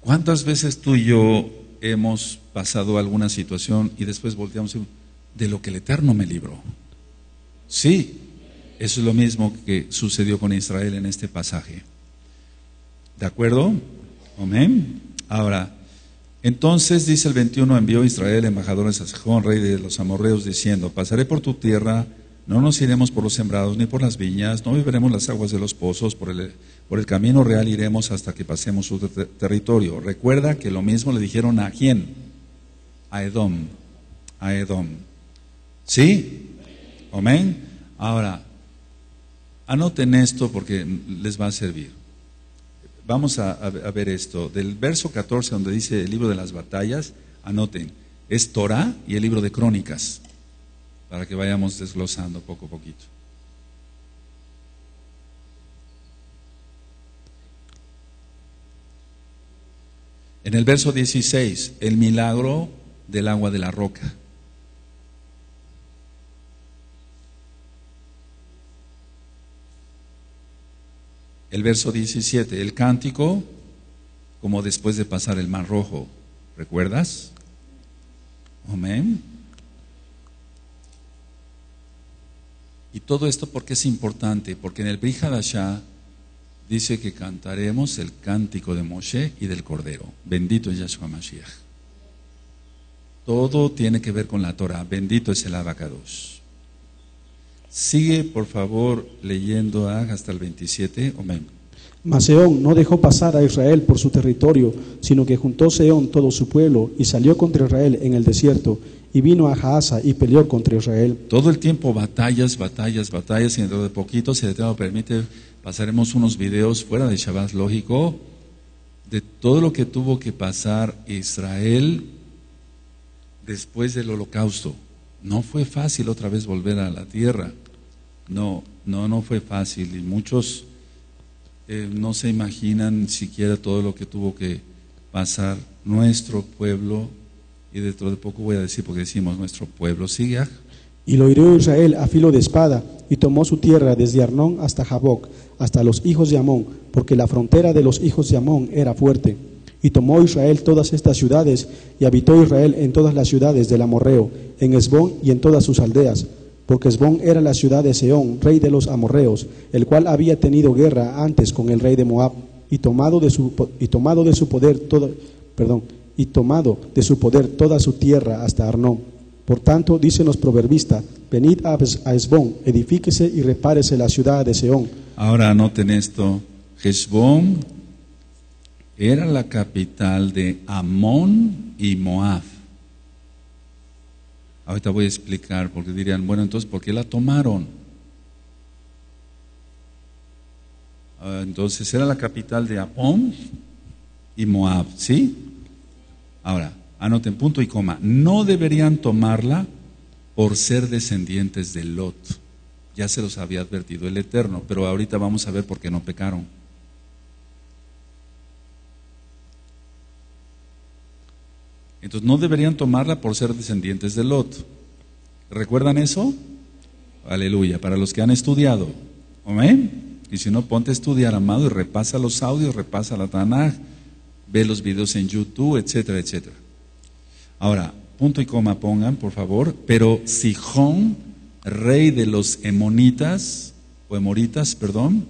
¿cuántas veces tú y yo hemos pasado alguna situación y después volteamos de lo que el Eterno me libró? Sí, eso es lo mismo que sucedió con Israel en este pasaje. ¿De acuerdo? Amén. Ahora, entonces dice el 21, envió Israel embajadores a Sejón, rey de los amorreos, diciendo, pasaré por tu tierra, no nos iremos por los sembrados ni por las viñas, no beberemos las aguas de los pozos, por el, por el camino real iremos hasta que pasemos su territorio. Recuerda que lo mismo le dijeron a quién? A Edom. A Edom. ¿Sí? Amén. Ahora, anoten esto porque les va a servir. Vamos a, ver esto. Del verso 14, donde dice el libro de las batallas, anoten, es Torah y el libro de crónicas, para que vayamos desglosando poco a poquito. En el verso 16, el milagro del agua de la roca. El verso 17, el cántico como después de pasar el mar rojo. ¿Recuerdas? Amén. Y todo esto porque es importante, porque en el Brihadashah dice que cantaremos el cántico de Moshe y del Cordero. Bendito es Yahshua Mashiach. Todo tiene que ver con la Torah. Bendito es el Abacados. Sigue, por favor, leyendo hasta el 27. Amén. Mas Seón no dejó pasar a Israel por su territorio, sino que juntó Seón todo su pueblo y salió contra Israel en el desierto y vino a Jaasa y peleó contra Israel. Todo el tiempo batallas, batallas, batallas y dentro de poquito, si el Eterno permite, pasaremos unos videos fuera de Shabbat, lógico, de todo lo que tuvo que pasar Israel después del holocausto. No fue fácil otra vez volver a la tierra. No, no, no fue fácil y muchos eh, no se imaginan siquiera todo lo que tuvo que pasar nuestro pueblo y dentro de poco voy a decir porque decimos nuestro pueblo. Sigue. Y lo hirió Israel a filo de espada y tomó su tierra desde Arnón hasta Jaboc, hasta los hijos de Amón, porque la frontera de los hijos de Amón era fuerte. Y tomó Israel todas estas ciudades y habitó Israel en todas las ciudades del Amorreo, en Esbón y en todas sus aldeas porque Esbón era la ciudad de Seón, rey de los amorreos, el cual había tenido guerra antes con el rey de Moab, y tomado de su, y tomado de su poder todo, perdón, y tomado de su poder toda su tierra hasta Arnón. Por tanto, dicen los proverbistas, venid a Esbón, edifíquese y repárese la ciudad de Seón. Ahora anoten esto, Esbón era la capital de Amón y Moab. Ahorita voy a explicar, porque dirían, bueno, entonces, ¿por qué la tomaron? Ah, entonces, era la capital de Apón y Moab, ¿sí? Ahora, anoten punto y coma. No deberían tomarla por ser descendientes de Lot. Ya se los había advertido el Eterno, pero ahorita vamos a ver por qué no pecaron. Entonces no deberían tomarla por ser descendientes de Lot. ¿Recuerdan eso? Aleluya. Para los que han estudiado. Amén. Y si no, ponte a estudiar, amado, y repasa los audios, repasa la Tanaj, ve los videos en YouTube, etcétera, etcétera. Ahora, punto y coma pongan, por favor. Pero Sijón, rey de los emonitas, o emoritas, perdón,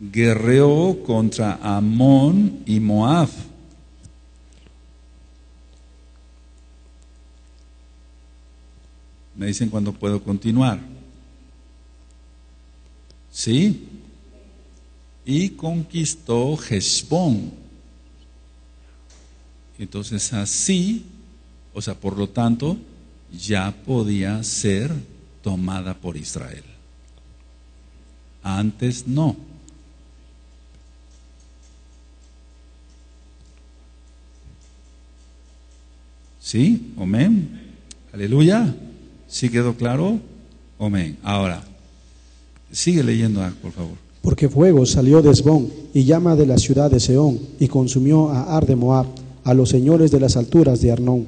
guerreó contra Amón y Moab. Me dicen cuándo puedo continuar. ¿Sí? Y conquistó Hezbón. Entonces así, o sea, por lo tanto, ya podía ser tomada por Israel. Antes no. ¿Sí? Amén. Aleluya. ¿Sí quedó claro? Amén. Ahora, sigue leyendo, por favor. Porque fuego salió de Esbón y llama de la ciudad de Seón y consumió a Ar de Moab, a los señores de las alturas de Arnón.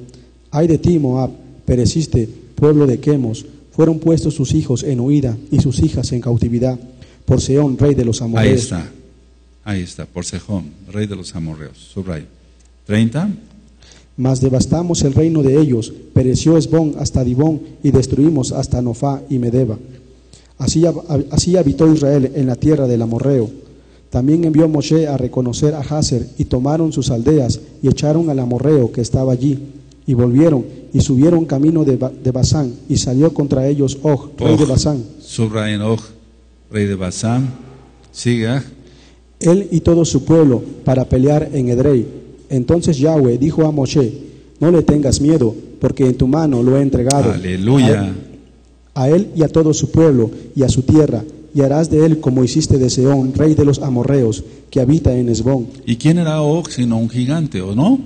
Ay de ti, Moab, pereciste, pueblo de Quemos. Fueron puestos sus hijos en huida y sus hijas en cautividad por Seón, rey de los amorreos. Ahí está. Ahí está, por Sejón, rey de los amorreos. Subrayo. 30. Mas devastamos el reino de ellos, pereció Esbón hasta Dibón y destruimos hasta Nofá y Medeba. Así, así habitó Israel en la tierra del amorreo. También envió Moshe a reconocer a Hazer y tomaron sus aldeas y echaron al amorreo que estaba allí. Y volvieron y subieron camino de, Ba- de Basán y salió contra ellos Og, rey de. Basán. Subrayen Og, rey de Basán. Sigue. ah. él y todo su pueblo para pelear en Edrei. Entonces Yahweh dijo a Moshe, no le tengas miedo, porque en tu mano lo he entregado. Aleluya. A a él y a todo su pueblo y a su tierra, y harás de él como hiciste de Seón, rey de los amorreos, que habita en Esbón. ¿Y quién era Og sino un gigante, o no?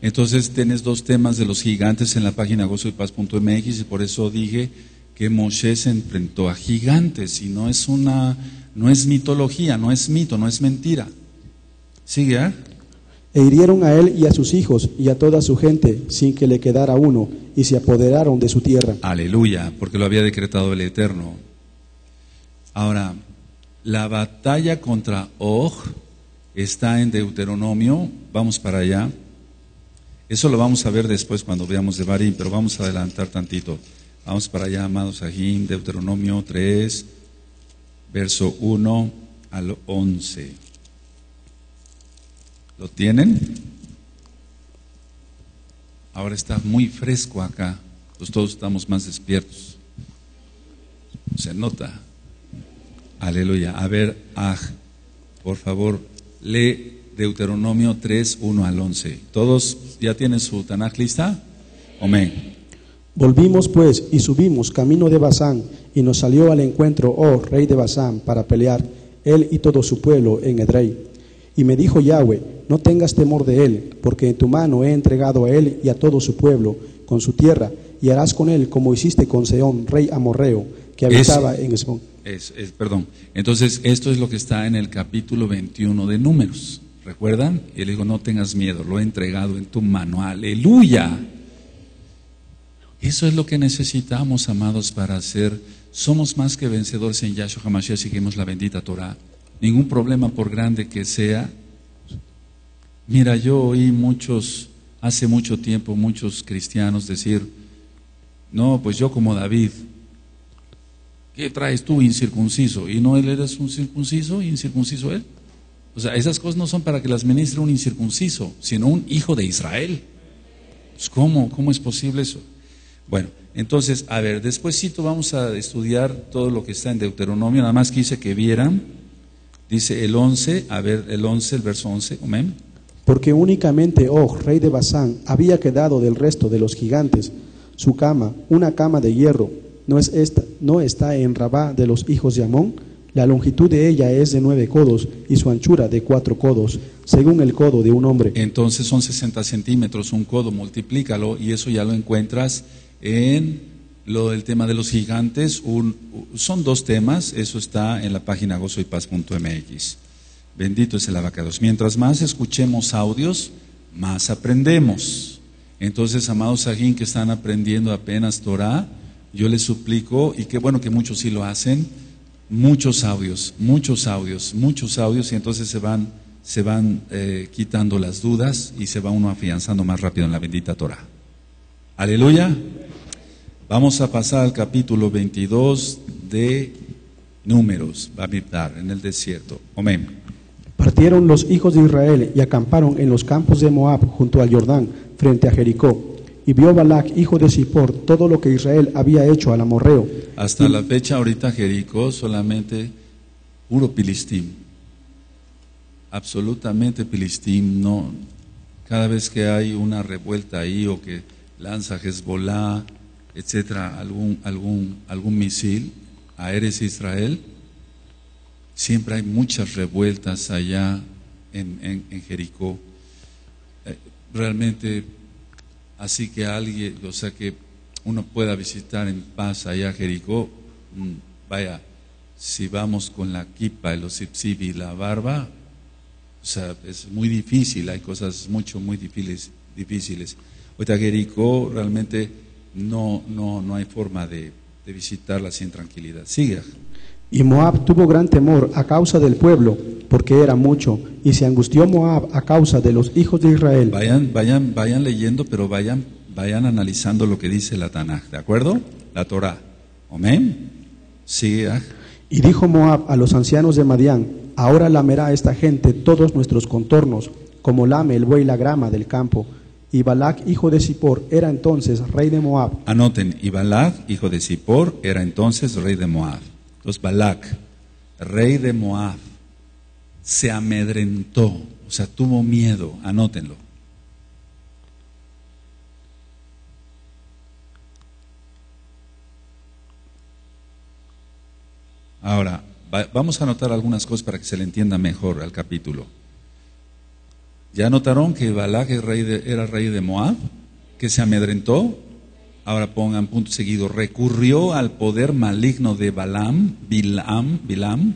Entonces tienes dos temas de los gigantes en la página gozoypaz.mx y por eso dije que Moshe enfrentó a gigantes y no es una, no es mitología, no es mito, no es mentira. Sigue, ¿ah? E hirieron a él y a sus hijos y a toda su gente, sin que le quedara uno, y se apoderaron de su tierra. Aleluya, porque lo había decretado el Eterno. Ahora, la batalla contra Og está en Deuteronomio, vamos para allá. Eso lo vamos a ver después cuando veamos de Barim, pero vamos a adelantar tantito. Vamos para allá, amados Sahim, Deuteronomio 3, verso 1 al 11. ¿Lo tienen? Ahora está muy fresco acá, pues todos estamos más despiertos. Se nota. Aleluya. A ver, Aj, por favor, lee Deuteronomio 3, 1 al 11. ¿Todos ya tienen su Tanaj lista? Amén. Volvimos pues y subimos camino de Basán, y nos salió al encuentro, oh rey de Basán, para pelear, él y todo su pueblo en Edrei. Y me dijo Yahweh, no tengas temor de él, porque en tu mano he entregado a él y a todo su pueblo, con su tierra, y harás con él como hiciste con Seón, rey amorreo, que habitaba en Esbón. Es, es- perdón. Entonces, esto es lo que está en el capítulo 21 de Números. ¿Recuerdan? Y él dijo, no tengas miedo, lo he entregado en tu mano. Aleluya. Eso es lo que necesitamos, amados, para ser. Somos más que vencedores en Yahshua HaMashiach, seguimos la bendita Torah. Ningún problema, por grande que sea. Mira, yo oí muchos, hace mucho tiempo, muchos cristianos decir, no, pues yo como David, ¿Qué traes tú incircunciso? ¿Y no él eres un circunciso, incircunciso él? O sea, esas cosas no son para que las ministre un incircunciso, sino un hijo de Israel. Pues, ¿Cómo? ¿Cómo es posible eso? Bueno, entonces, a ver, despuésito vamos a estudiar todo lo que está en Deuteronomio, nada más quise que vieran, dice el 11, a ver, el 11, el verso 11, amén. Porque únicamente Og, rey de Basán, había quedado del resto de los gigantes. Su cama, una cama de hierro, no es esta, no está en Rabá de los hijos de Amón. La longitud de ella es de nueve codos y su anchura de cuatro codos, según el codo de un hombre. Entonces son 60 centímetros un codo, multiplícalo y eso ya lo encuentras en lo del tema de los gigantes. Son dos temas, eso está en la página gozoypaz.mx. Bendito es el abacados. Mientras más escuchemos audios, más aprendemos. Entonces, amados Sajín que están aprendiendo apenas Torah, yo les suplico, y qué bueno que muchos sí lo hacen, muchos audios, muchos audios, muchos audios, y entonces se van, se van eh, quitando las dudas y se va uno afianzando más rápido en la bendita Torah. Aleluya. Vamos a pasar al capítulo 22 de Números, Bamidbar, en el desierto. Amén. Partieron los hijos de Israel y acamparon en los campos de Moab junto al Jordán, frente a Jericó. Y vio Balac, hijo de Zippor, todo lo que Israel había hecho al amorreo. Hasta la fecha ahorita Jericó solamente puro pilistín. Absolutamente pilistín, no cada vez que hay una revuelta ahí o que lanza Hezbollah, etcétera, algún algún algún misil a Eres Israel, siempre hay muchas revueltas allá en, en- Jericó. Eh, realmente Así que alguien, o sea, que uno pueda visitar en paz allá Jericó, mm, vaya, si vamos con la kipa, los zipzib y la barba, o sea, es muy difícil, hay cosas mucho, muy difíciles. difíciles. Ahorita Jericó realmente no, no, no hay forma de, de visitarla sin tranquilidad. Sigue. Y Moab tuvo gran temor a causa del pueblo, porque era mucho, y se angustió Moab a causa de los hijos de Israel. Vayan, vayan, vayan leyendo, pero vayan, vayan analizando lo que dice la Tanaj, ¿de acuerdo? La Torah. Amén. Sigue. ah. Y dijo Moab a los ancianos de Madián, ahora lamerá esta gente todos nuestros contornos, como lame el buey la grama del campo. Y Balac, hijo de Zippor, era entonces rey de Moab. Anoten, y Balak, hijo de Zippor, era entonces rey de Moab. Entonces Balak, rey de Moab, se amedrentó, o sea, tuvo miedo, anótenlo. Ahora, va- vamos a anotar algunas cosas para que se le entienda mejor al capítulo. ¿Ya notaron que Balak era rey de Moab? ¿Que se amedrentó? Ahora pongan punto seguido. Recurrió al poder maligno de Balaam, Bilam, Bilam.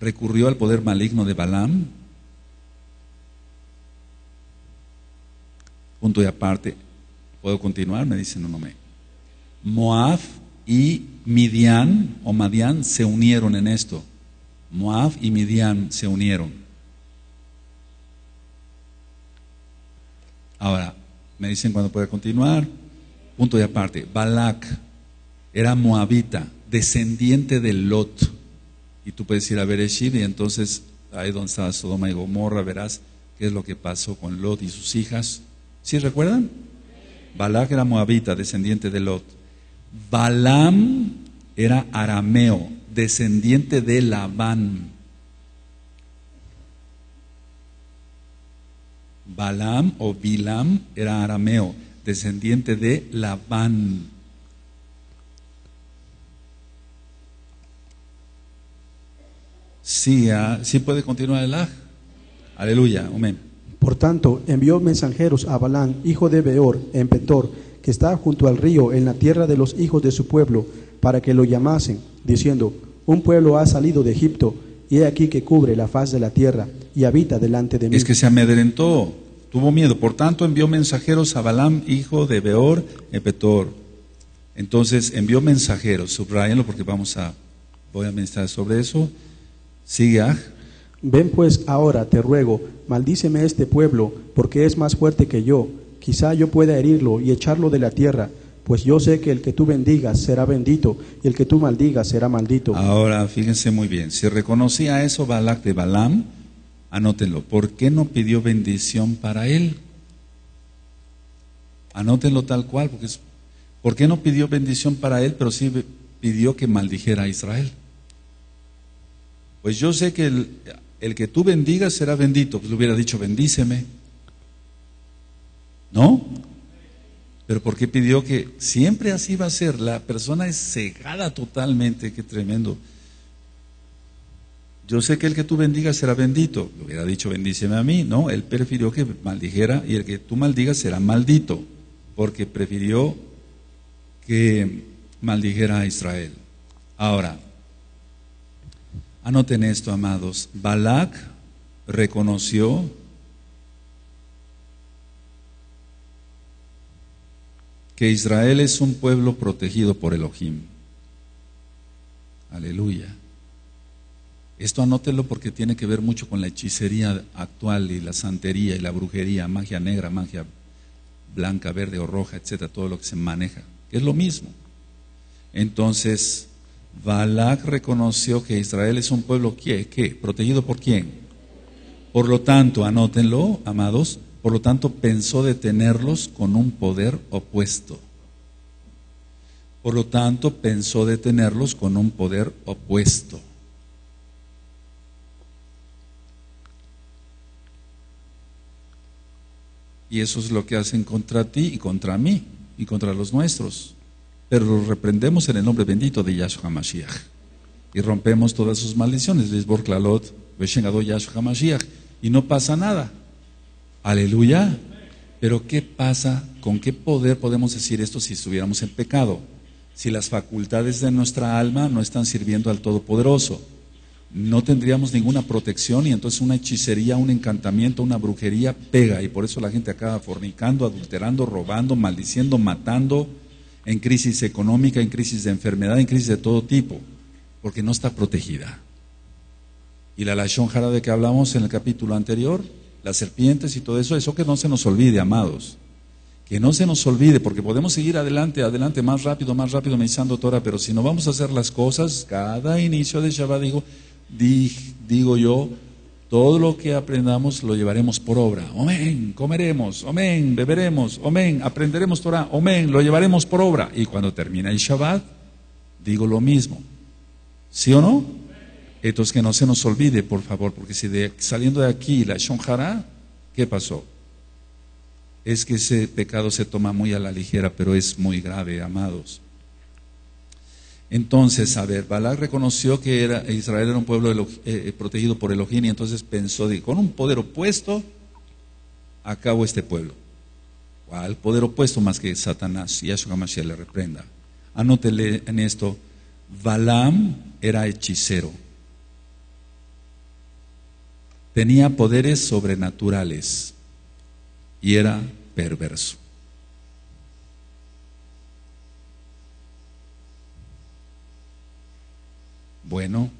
Recurrió al poder maligno de Balaam. Punto y aparte. ¿Puedo continuar? Me dicen, no, no me. Moab y Midian o Madian se unieron en esto. Moab y Midian se unieron. Ahora, me dicen cuándo puede continuar. Punto y aparte. Balak era moabita, descendiente de Lot. Y tú puedes ir a Bereshit y entonces ahí donde estaba Sodoma y Gomorra verás qué es lo que pasó con Lot y sus hijas. ¿Sí recuerdan? Balak era moabita, descendiente de Lot. Balaam era arameo, descendiente de Labán. Balaam o Bilam era arameo, descendiente de Labán. Sí, ah, sí puede continuar el aj. Aleluya, amén. Por tanto, envió mensajeros a Balán, hijo de Beor, en Petor, que está junto al río, en la tierra de los hijos de su pueblo, para que lo llamasen, diciendo, un pueblo ha salido de Egipto, y he aquí que cubre la faz de la tierra, y habita delante de mí. Es que se amedrentó, tuvo miedo. Por tanto, envió mensajeros a Balaam, hijo de Beor, en Petor. Entonces, envió mensajeros, subrayenlo porque vamos a, voy a ministrar sobre eso. Sigue, ah. Ven pues ahora, te ruego, maldíceme este pueblo, porque es más fuerte que yo. Quizá yo pueda herirlo y echarlo de la tierra, pues yo sé que el que tú bendigas será bendito, y el que tú maldigas será maldito. Ahora, fíjense muy bien, si reconocía eso Balak de Balaam, anótenlo. ¿Por qué no pidió bendición para él? Anótenlo tal cual, porque es, ¿por qué no pidió bendición para él, pero sí pidió que maldijera a Israel? Pues yo sé que el, el que tú bendigas será bendito, pues le hubiera dicho bendíceme. ¿No? Pero ¿por qué pidió que siempre así va a ser? La persona es cegada totalmente, qué tremendo. Yo sé que el que tú bendigas será bendito. Le hubiera dicho bendíceme a mí, no, él prefirió que maldijera y el que tú maldigas será maldito, porque prefirió que maldijera a Israel. Ahora, anoten esto, amados. Balak reconoció que Israel es un pueblo protegido por Elohim. Aleluya. Esto anótelo porque tiene que ver mucho con la hechicería actual y la santería y la brujería, magia negra, magia blanca, verde o roja, etcétera, todo lo que se maneja. Es lo mismo. Entonces, Balak reconoció que Israel es un pueblo. ¿Qué? ¿Protegido por quién? Por lo tanto, anótenlo, amados, por lo tanto pensó detenerlos con un poder opuesto. Por lo tanto, pensó detenerlos con un poder opuesto. Y eso es lo que hacen contra ti y contra mí y contra los nuestros. Pero los reprendemos en el nombre bendito de Yahshua Mashiach. Y rompemos todas sus maldiciones. Y no pasa nada. Aleluya. Pero ¿qué pasa? ¿Con qué poder podemos decir esto si estuviéramos en pecado? Si las facultades de nuestra alma no están sirviendo al Todopoderoso no tendríamos ninguna protección y entonces una hechicería, un encantamiento, una brujería pega y por eso la gente acaba fornicando, adulterando, robando, maldiciendo, matando, en crisis económica, en crisis de enfermedad, en crisis de todo tipo, porque no está protegida. Y la Lashon Jara de que hablamos en el capítulo anterior, las serpientes y todo eso, eso que no se nos olvide, amados. Que no se nos olvide, porque podemos seguir adelante, adelante, más rápido, más rápido, meditando Torah, pero si no vamos a hacer las cosas, cada inicio de Shabbat digo, digo yo, todo lo que aprendamos lo llevaremos por obra. Amén, comeremos, amén, beberemos, amén, aprenderemos Torah, amén, lo llevaremos por obra. Y cuando termina el Shabbat, digo lo mismo. ¿Sí o no? Entonces que no se nos olvide, por favor, porque si de, saliendo de aquí la Shonjara, ¿qué pasó? Es que ese pecado se toma muy a la ligera, pero es muy grave, amados. Entonces, a ver, Balak reconoció que era, Israel era un pueblo eh, eh, protegido por Elohim y entonces pensó, de, con un poder opuesto, acabo este pueblo. ¿Cuál poder opuesto más que Satanás? Y Yahshua Mashiach le reprenda. Anótele en esto, Balaam era hechicero. Tenía poderes sobrenaturales y era perverso. Bueno,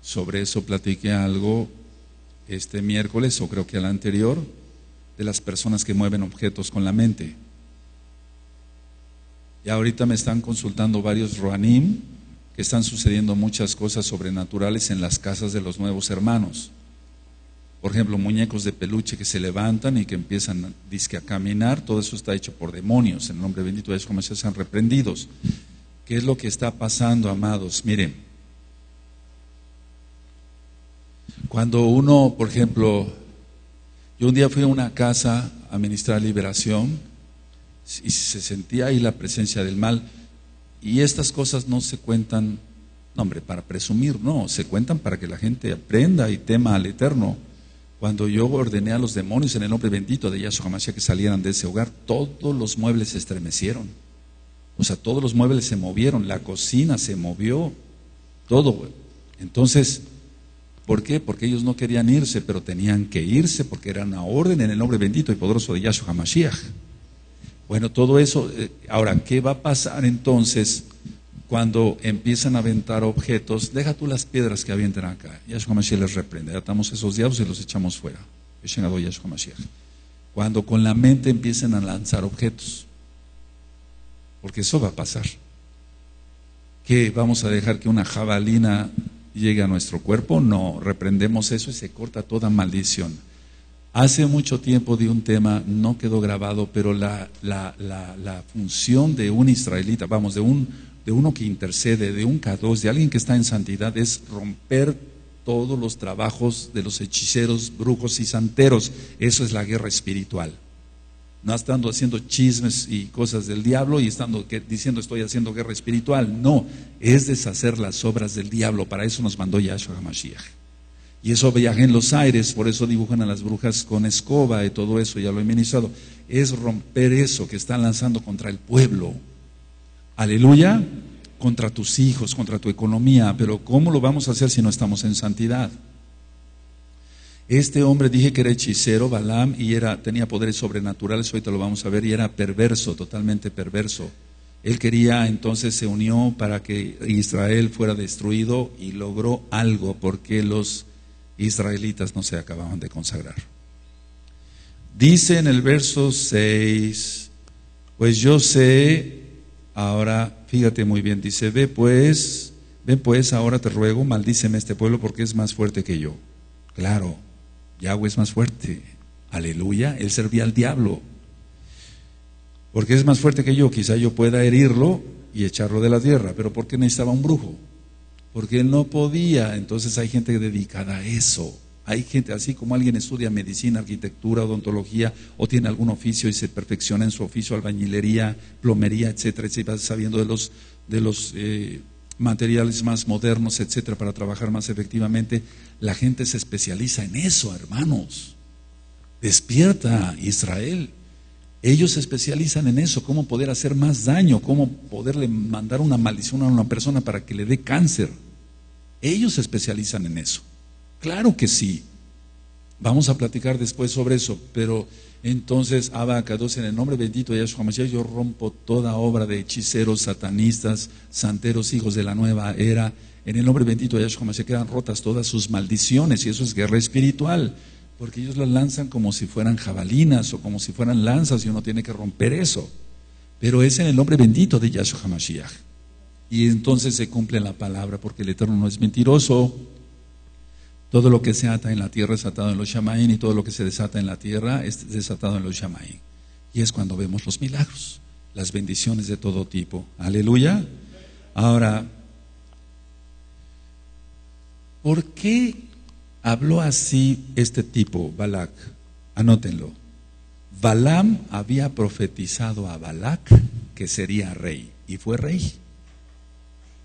sobre eso platiqué algo este miércoles, o creo que al anterior, de las personas que mueven objetos con la mente. Y ahorita me están consultando varios Roanim, que están sucediendo muchas cosas sobrenaturales en las casas de los nuevos hermanos. Por ejemplo, muñecos de peluche que se levantan y que empiezan a caminar, todo eso está hecho por demonios. En el nombre bendito de Dios, se sean reprendidos. ¿Qué es lo que está pasando, amados? Miren, Cuando uno, por ejemplo, yo un día fui a una casa a ministrar liberación y se sentía ahí la presencia del mal y estas cosas no se cuentan, no hombre, para presumir, no, se cuentan para que la gente aprenda y tema al Eterno. Cuando yo ordené a los demonios en el nombre bendito de Yahshua que salieran de ese hogar, todos los muebles se estremecieron. O sea, todos los muebles se movieron, la cocina se movió, todo. Entonces, ¿Por qué? Porque ellos no querían irse, pero tenían que irse porque era una orden en el nombre bendito y poderoso de Yahshua HaMashiach. Bueno, todo eso, eh, ahora, ¿qué va a pasar entonces cuando empiezan a aventar objetos? Deja tú las piedras que avienten acá. Yahshua HaMashiach les reprende. Atamos esos diablos y los echamos fuera. Cuando con la mente empiecen a lanzar objetos. Porque eso va a pasar. ¿Qué? Vamos a dejar que una jabalina llegue a nuestro cuerpo, no, reprendemos eso y se corta toda maldición. Hace mucho tiempo di un tema, no quedó grabado, pero la, la, la, función de un israelita, vamos, de, un, de uno que intercede, de un K2, de alguien que está en santidad, es romper todos los trabajos de los hechiceros, brujos y santeros. Eso es la guerra espiritual no estando haciendo chismes y cosas del diablo y estando diciendo estoy haciendo guerra espiritual. No, es deshacer las obras del diablo. Para eso nos mandó Yahshua HaMashiach. Y eso viaja en los aires, por eso dibujan a las brujas con escoba y todo eso, ya lo he ministrado. Es romper eso que están lanzando contra el pueblo. Aleluya, contra tus hijos, contra tu economía. Pero ¿cómo lo vamos a hacer si no estamos en santidad? Este hombre dije que era hechicero, Balaam, y era, tenía poderes sobrenaturales, ahorita lo vamos a ver, y era perverso, totalmente perverso. Él quería, entonces se unió para que Israel fuera destruido y logró algo porque los israelitas no se acababan de consagrar. Dice en el verso 6, pues yo sé, ahora fíjate muy bien, dice, ve pues, ven pues, ahora te ruego, maldíceme este pueblo porque es más fuerte que yo. Claro, Yahweh es más fuerte. Aleluya, él servía al diablo. Porque es más fuerte que yo, quizá yo pueda herirlo y echarlo de la tierra, pero ¿por qué necesitaba un brujo? Porque él no podía, entonces hay gente dedicada a eso. Hay gente, así como alguien estudia medicina, arquitectura, odontología, o tiene algún oficio y se perfecciona en su oficio, albañilería, plomería, etcétera, etcétera, sabiendo de los, de los eh, materiales más modernos, etcétera, para trabajar más efectivamente. La gente se especializa en eso, hermanos. Despierta Israel. Ellos se especializan en eso, cómo poder hacer más daño, cómo poderle mandar una maldición a una persona para que le dé cáncer. Ellos se especializan en eso. Claro que sí. Vamos a platicar después sobre eso, pero entonces, Abacados, en el nombre bendito de Yahshua Mashiach, yo rompo toda obra de hechiceros, satanistas, santeros, hijos de la nueva era. En el nombre bendito de Yahshua Mashiach quedan rotas todas sus maldiciones y eso es guerra espiritual, porque ellos las lanzan como si fueran jabalinas o como si fueran lanzas y uno tiene que romper eso. Pero es en el nombre bendito de Yahshua Mashiach. Y entonces se cumple la palabra, porque el Eterno no es mentiroso. Todo lo que se ata en la tierra es atado en los Shamaín y todo lo que se desata en la tierra es desatado en los Shamaín. Y es cuando vemos los milagros, las bendiciones de todo tipo. Aleluya. Ahora, ¿por qué habló así este tipo, Balak? Anótenlo. Balaam había profetizado a Balak que sería rey y fue rey.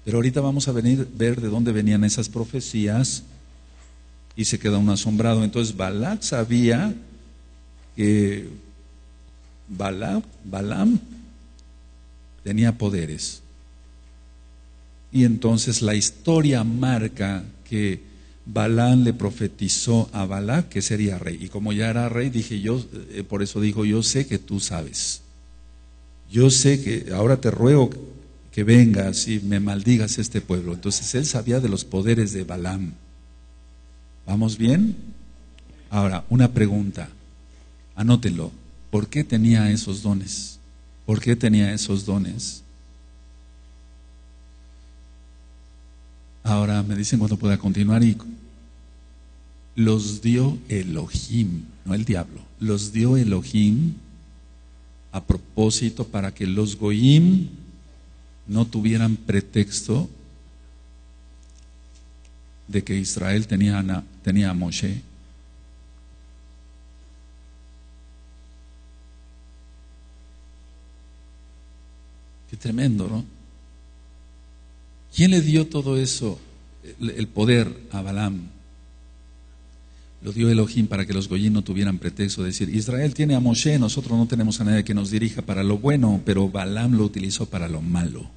Pero ahorita vamos a venir ver de dónde venían esas profecías y se queda uno asombrado. Entonces Balak sabía que Balaam tenía poderes. Y entonces la historia marca que Balaam le profetizó a Balak que sería rey. Y como ya era rey, dije yo, eh, por eso dijo, yo sé que tú sabes. Yo sé que ahora te ruego que vengas y me maldigas este pueblo. Entonces él sabía de los poderes de Balaam. ¿Vamos bien? Ahora, una pregunta. Anótelo. ¿Por qué tenía esos dones? ¿Por qué tenía esos dones? Ahora me dicen cuando pueda continuar y los dio Elohim, no el diablo. Los dio Elohim a propósito para que los Goim no tuvieran pretexto de que Israel tenía a, Moshe. Qué tremendo, ¿no? ¿Quién le dio todo eso, el, poder a Balaam? Lo dio Elohim para que los Goyim no tuvieran pretexto de decir, Israel tiene a Moshe, nosotros no tenemos a nadie que nos dirija para lo bueno, pero Balaam lo utilizó para lo malo.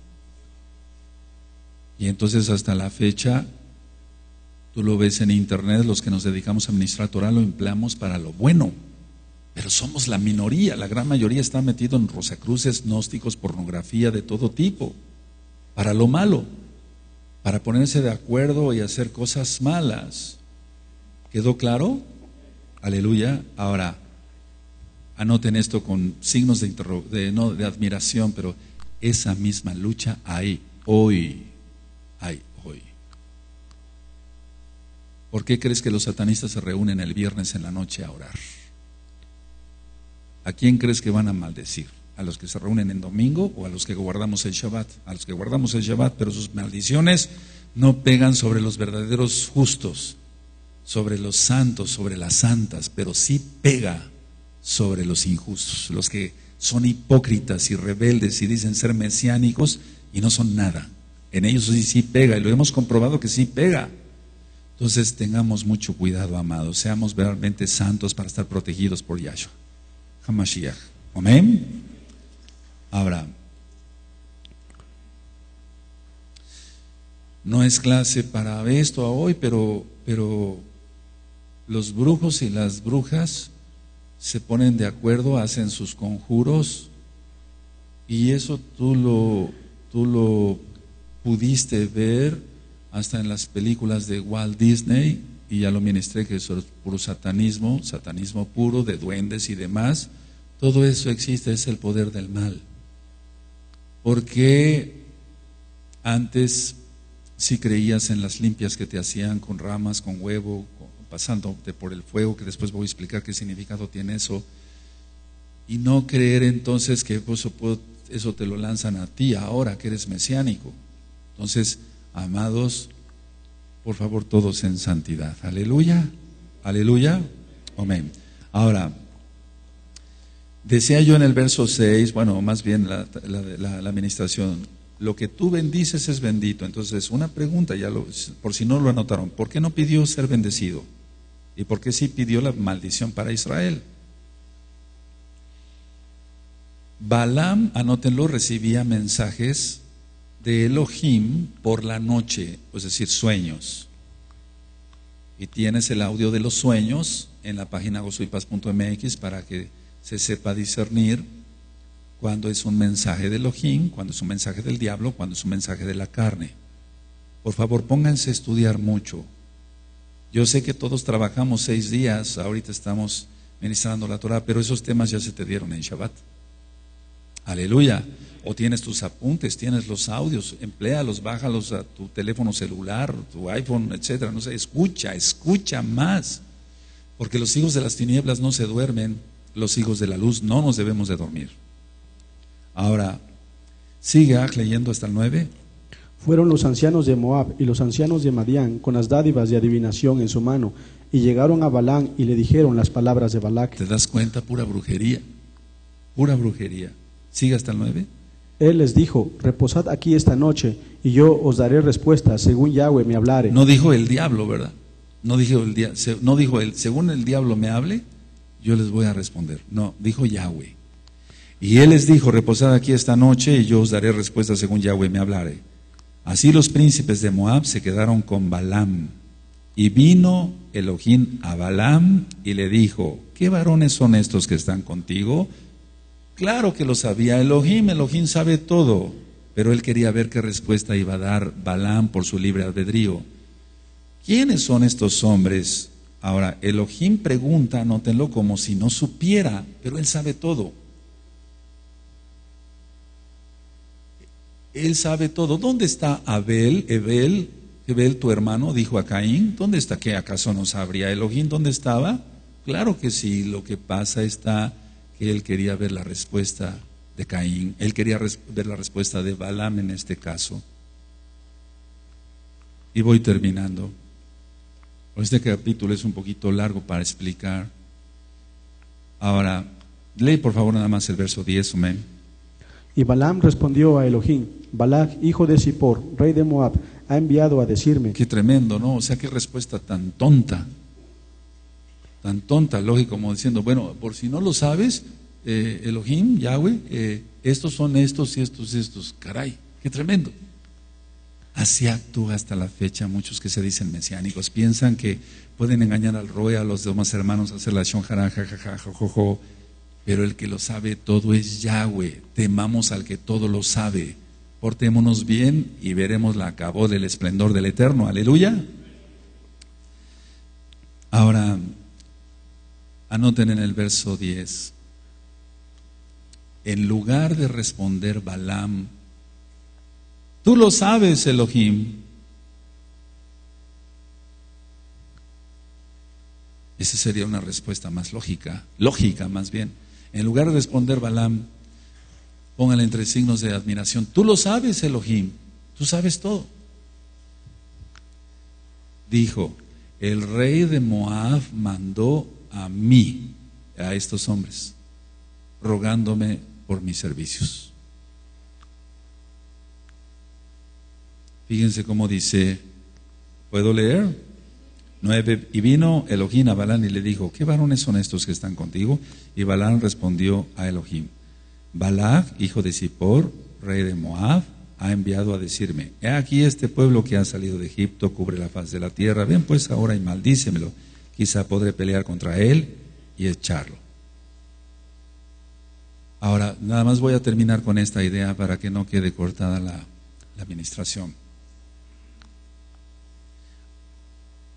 Y entonces hasta la fecha Tú lo ves en internet, los que nos dedicamos a administrar Torah lo empleamos para lo bueno. Pero somos la minoría, la gran mayoría está metido en rosacruces, gnósticos, pornografía de todo tipo, para lo malo, para ponerse de acuerdo y hacer cosas malas. ¿Quedó claro? Aleluya. Ahora, anoten esto con signos de, de, no, de admiración, pero esa misma lucha hay hoy. Hay ¿Por qué crees que los satanistas se reúnen el viernes en la noche a orar? ¿A quién crees que van a maldecir? ¿A los que se reúnen en domingo o a los que guardamos el Shabbat? A los que guardamos el Shabbat, pero sus maldiciones no pegan sobre los verdaderos justos, sobre los santos, sobre las santas, pero sí pega sobre los injustos, los que son hipócritas y rebeldes y dicen ser mesiánicos y no son nada. En ellos sí, sí pega, y lo hemos comprobado que sí pega. Entonces tengamos mucho cuidado, amados. Seamos realmente santos para estar protegidos por Yahshua. Hamashiach. Amén. Ahora, no es clase para esto hoy, pero, pero los brujos y las brujas se ponen de acuerdo, hacen sus conjuros y eso tú lo, tú lo pudiste ver hasta en las películas de Walt Disney y ya lo ministré que es puro satanismo, satanismo puro de duendes y demás. Todo eso existe, es el poder del mal. Porque antes si creías en las limpias que te hacían con ramas, con huevo, pasándote por el fuego, que después voy a explicar qué significado tiene eso, y no creer entonces que eso, eso te lo lanzan a ti ahora que eres mesiánico. Entonces, amados, por favor, todos en santidad. Aleluya, aleluya, amén. Ahora, decía yo en el verso 6, bueno, más bien la, administración, lo que tú bendices es bendito. Entonces, una pregunta, ya por si no lo anotaron, ¿por qué no pidió ser bendecido? ¿Y por qué sí pidió la maldición para Israel? Balaam, anótenlo, recibía mensajes de Elohim por la noche, es decir, sueños. Y tienes el audio de los sueños en la página gozoypaz.mx para que se sepa discernir cuando es un mensaje de Elohim, cuando es un mensaje del diablo, cuando es un mensaje de la carne. Por favor, pónganse a estudiar mucho. Yo sé que todos trabajamos seis días, ahorita estamos ministrando la Torah, pero esos temas ya se te dieron en Shabbat. Aleluya. O tienes tus apuntes, tienes los audios, emplealos, bájalos a tu teléfono celular, tu iPhone, etcétera. No sé, escucha, escucha más. Porque los hijos de las tinieblas no se duermen, los hijos de la luz no nos debemos de dormir. Ahora, sigue leyendo hasta el 9 fueron los ancianos de Moab y los ancianos de Madián con las dádivas de adivinación en su mano y llegaron a Balán y le dijeron las palabras de Balac. ¿Te das cuenta? Pura brujería. Pura brujería. Sigue hasta el 9. Él les dijo, reposad aquí esta noche y yo os daré respuesta según Yahweh me hablare. No dijo el diablo, ¿verdad? No dijo el, no dijo el, según el diablo me hable, yo les voy a responder. No, dijo Yahweh. Y él les dijo, reposad aquí esta noche y yo os daré respuesta según Yahweh me hablare. Así los príncipes de Moab se quedaron con Balaam. Y vino Elohim a Balaam y le dijo, ¿qué varones son estos que están contigo? Claro que lo sabía Elohim, Elohim sabe todo, pero él quería ver qué respuesta iba a dar Balaam por su libre albedrío. ¿Quiénes son estos hombres? Ahora, Elohim pregunta, anótenlo como si no supiera, pero él sabe todo. Él sabe todo. ¿Dónde está Abel? Ebel, Ebel, tu hermano, dijo a Caín. ¿Dónde está? ¿Qué acaso no sabría Elohim dónde estaba? Claro que sí. Lo que pasa está que él quería ver la respuesta de Caín. Él quería ver la respuesta de Balaam en este caso. Y voy terminando. Este capítulo es un poquito largo para explicar. Ahora, lee por favor nada más el verso 10, amén. Y Balaam respondió a Elohim, Balac, hijo de Zippor, rey de Moab, ha enviado a decirme. Qué tremendo, ¿no? O sea, qué respuesta tan tonta. Tan tonta, lógico, como diciendo, bueno, por si no lo sabes, eh, Elohim, Yahweh, eh, estos son estos y estos y estos. Caray, qué tremendo. Así actúa hasta la fecha muchos que se dicen mesiánicos. Piensan que pueden engañar al Roe, a los demás hermanos, hacer la shonjara, jajaja, pero el que lo sabe todo es Yahweh. Temamos al que todo lo sabe. Portémonos bien y veremos la acabó del esplendor del Eterno. Aleluya. Ahora, anoten en el verso 10. En lugar de responder Balaam, tú lo sabes, Elohim. Esa sería una respuesta más lógica, lógica más bien. En lugar de responder Balaam, póngale entre signos de admiración. Tú lo sabes, Elohim, tú sabes todo. Dijo, el rey de Moab mandó a mí, a estos hombres, rogándome por mis servicios. Fíjense cómo dice, ¿puedo leer? 9. Y vino Elohim a Balán y le dijo, ¿qué varones son estos que están contigo? Y Balán respondió a Elohim, Balak, hijo de Zippor, rey de Moab, ha enviado a decirme, he aquí este pueblo que ha salido de Egipto cubre la faz de la tierra, ven pues ahora y maldícemelo, quizá podré pelear contra él y echarlo. Ahora, nada más voy a terminar con esta idea para que no quede cortada la, administración.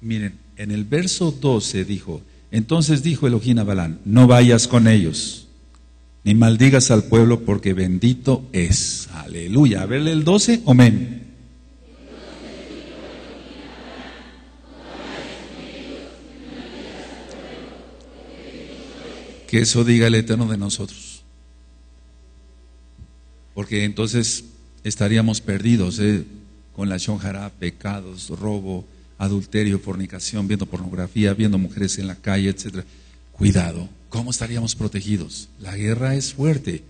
Miren, en el verso 12 dijo, entonces dijo Elohim a Balán, no vayas con ellos, ni maldigas al pueblo porque bendito es. Aleluya. A verle el 12, amén. Que eso diga el Eterno de nosotros. Porque entonces estaríamos perdidos ¿eh? con la shonjara, pecados, robo, adulterio, fornicación, viendo pornografía, viendo mujeres en la calle, etc. Cuidado, ¿cómo estaríamos protegidos? La guerra es fuerte.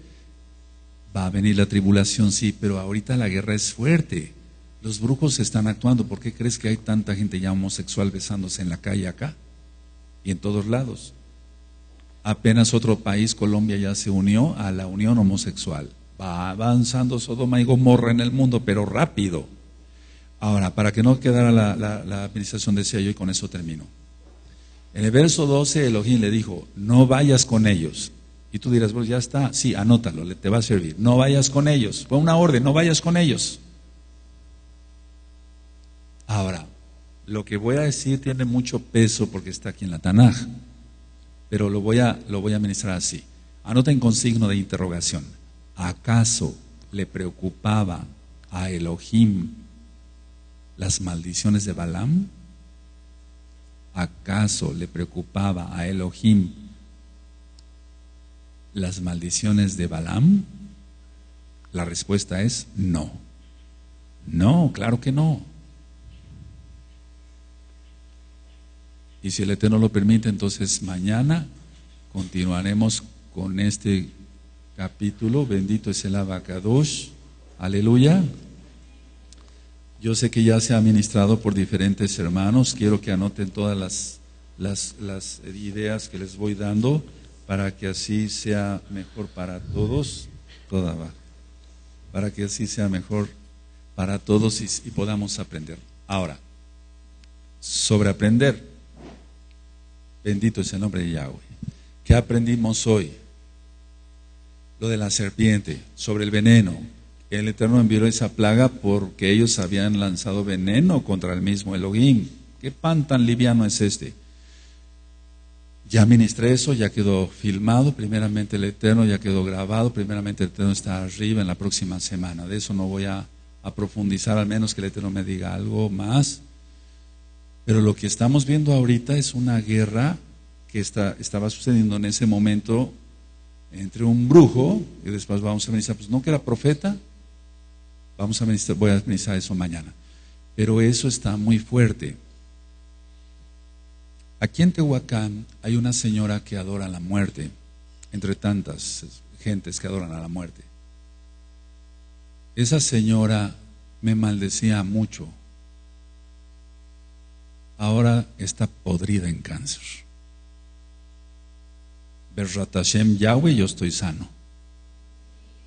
Va a venir la tribulación, sí, pero ahorita la guerra es fuerte. Los brujos están actuando. ¿Por qué crees que hay tanta gente ya homosexual besándose en la calle acá? Y en todos lados. Apenas otro país, Colombia, ya se unió a la unión homosexual. Va avanzando Sodoma y Gomorra en el mundo, pero rápido. Ahora, para que no quedara la, administración, decía yo, y con eso termino. En el verso 12, Elohim le dijo, no vayas con ellos. Y tú dirás, pues ya está, sí, anótalo, te va a servir. No vayas con ellos. Fue una orden, no vayas con ellos. Ahora, lo que voy a decir tiene mucho peso porque está aquí en la Tanaj, pero lo voy a, lo voy a ministrar así. Anoten con signo de interrogación. ¿Acaso le preocupaba a Elohim las maldiciones de Balaam? ¿Acaso le preocupaba a Elohim las maldiciones de Balaam? La respuesta es no. No, claro que no. Y si el Eterno lo permite, entonces mañana continuaremos con este capítulo. Bendito es el Abacadosh. Aleluya. Yo sé que ya se ha ministrado por diferentes hermanos. Quiero que anoten todas las, ideas que les voy dando para que así sea mejor para todos. Toda va. Para que así sea mejor para todos y, y podamos aprender. Ahora, sobre aprender. Bendito es el nombre de Yahweh. ¿Qué aprendimos hoy? Lo de la serpiente, sobre el veneno, el Eterno envió esa plaga porque ellos habían lanzado veneno contra el mismo Elohim. ¿Qué pan tan liviano es este? Ya ministré eso, ya quedó filmado, primeramente el Eterno ya quedó grabado, primeramente el Eterno está arriba en la próxima semana. De eso no voy a, profundizar, al menos que el Eterno me diga algo más. Pero lo que estamos viendo ahorita es una guerra que está, estaba sucediendo en ese momento entre un brujo, y después vamos a ministrar, pues no que era profeta, Vamos a ministrar, voy a ministrar eso mañana. Pero eso está muy fuerte. Aquí en Tehuacán hay una señora que adora la muerte, entre tantas gentes que adoran a la muerte. Esa señora me maldecía mucho. Ahora está podrida en cáncer. Berratashem Yahweh, yo estoy sano.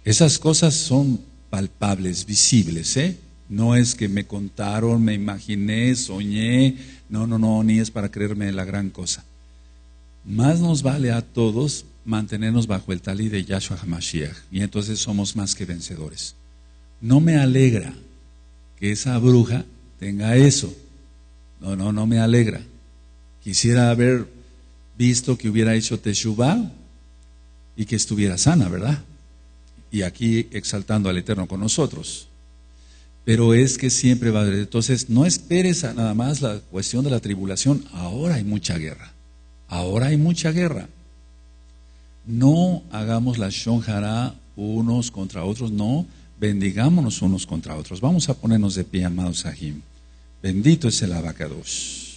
Esas cosas son palpables, visibles, ¿eh? No es que me contaron, me imaginé, soñé, no, no, no, ni es para creerme la gran cosa. Más nos vale a todos mantenernos bajo el talí de Yahshua HaMashiach y entonces somos más que vencedores. No me alegra que esa bruja tenga eso. No, no, no me alegra. Quisiera haber visto que hubiera hecho Teshuvah y que estuviera sana, ¿verdad? y aquí exaltando al Eterno con nosotros. Pero es que siempre va a haber. Entonces, no esperes a nada más la cuestión de la tribulación. Ahora hay mucha guerra. Ahora hay mucha guerra. No hagamos la shonjara unos contra otros, no. Bendigámonos unos contra otros. Vamos a ponernos de pie, amados Sahim. Bendito es el abacados.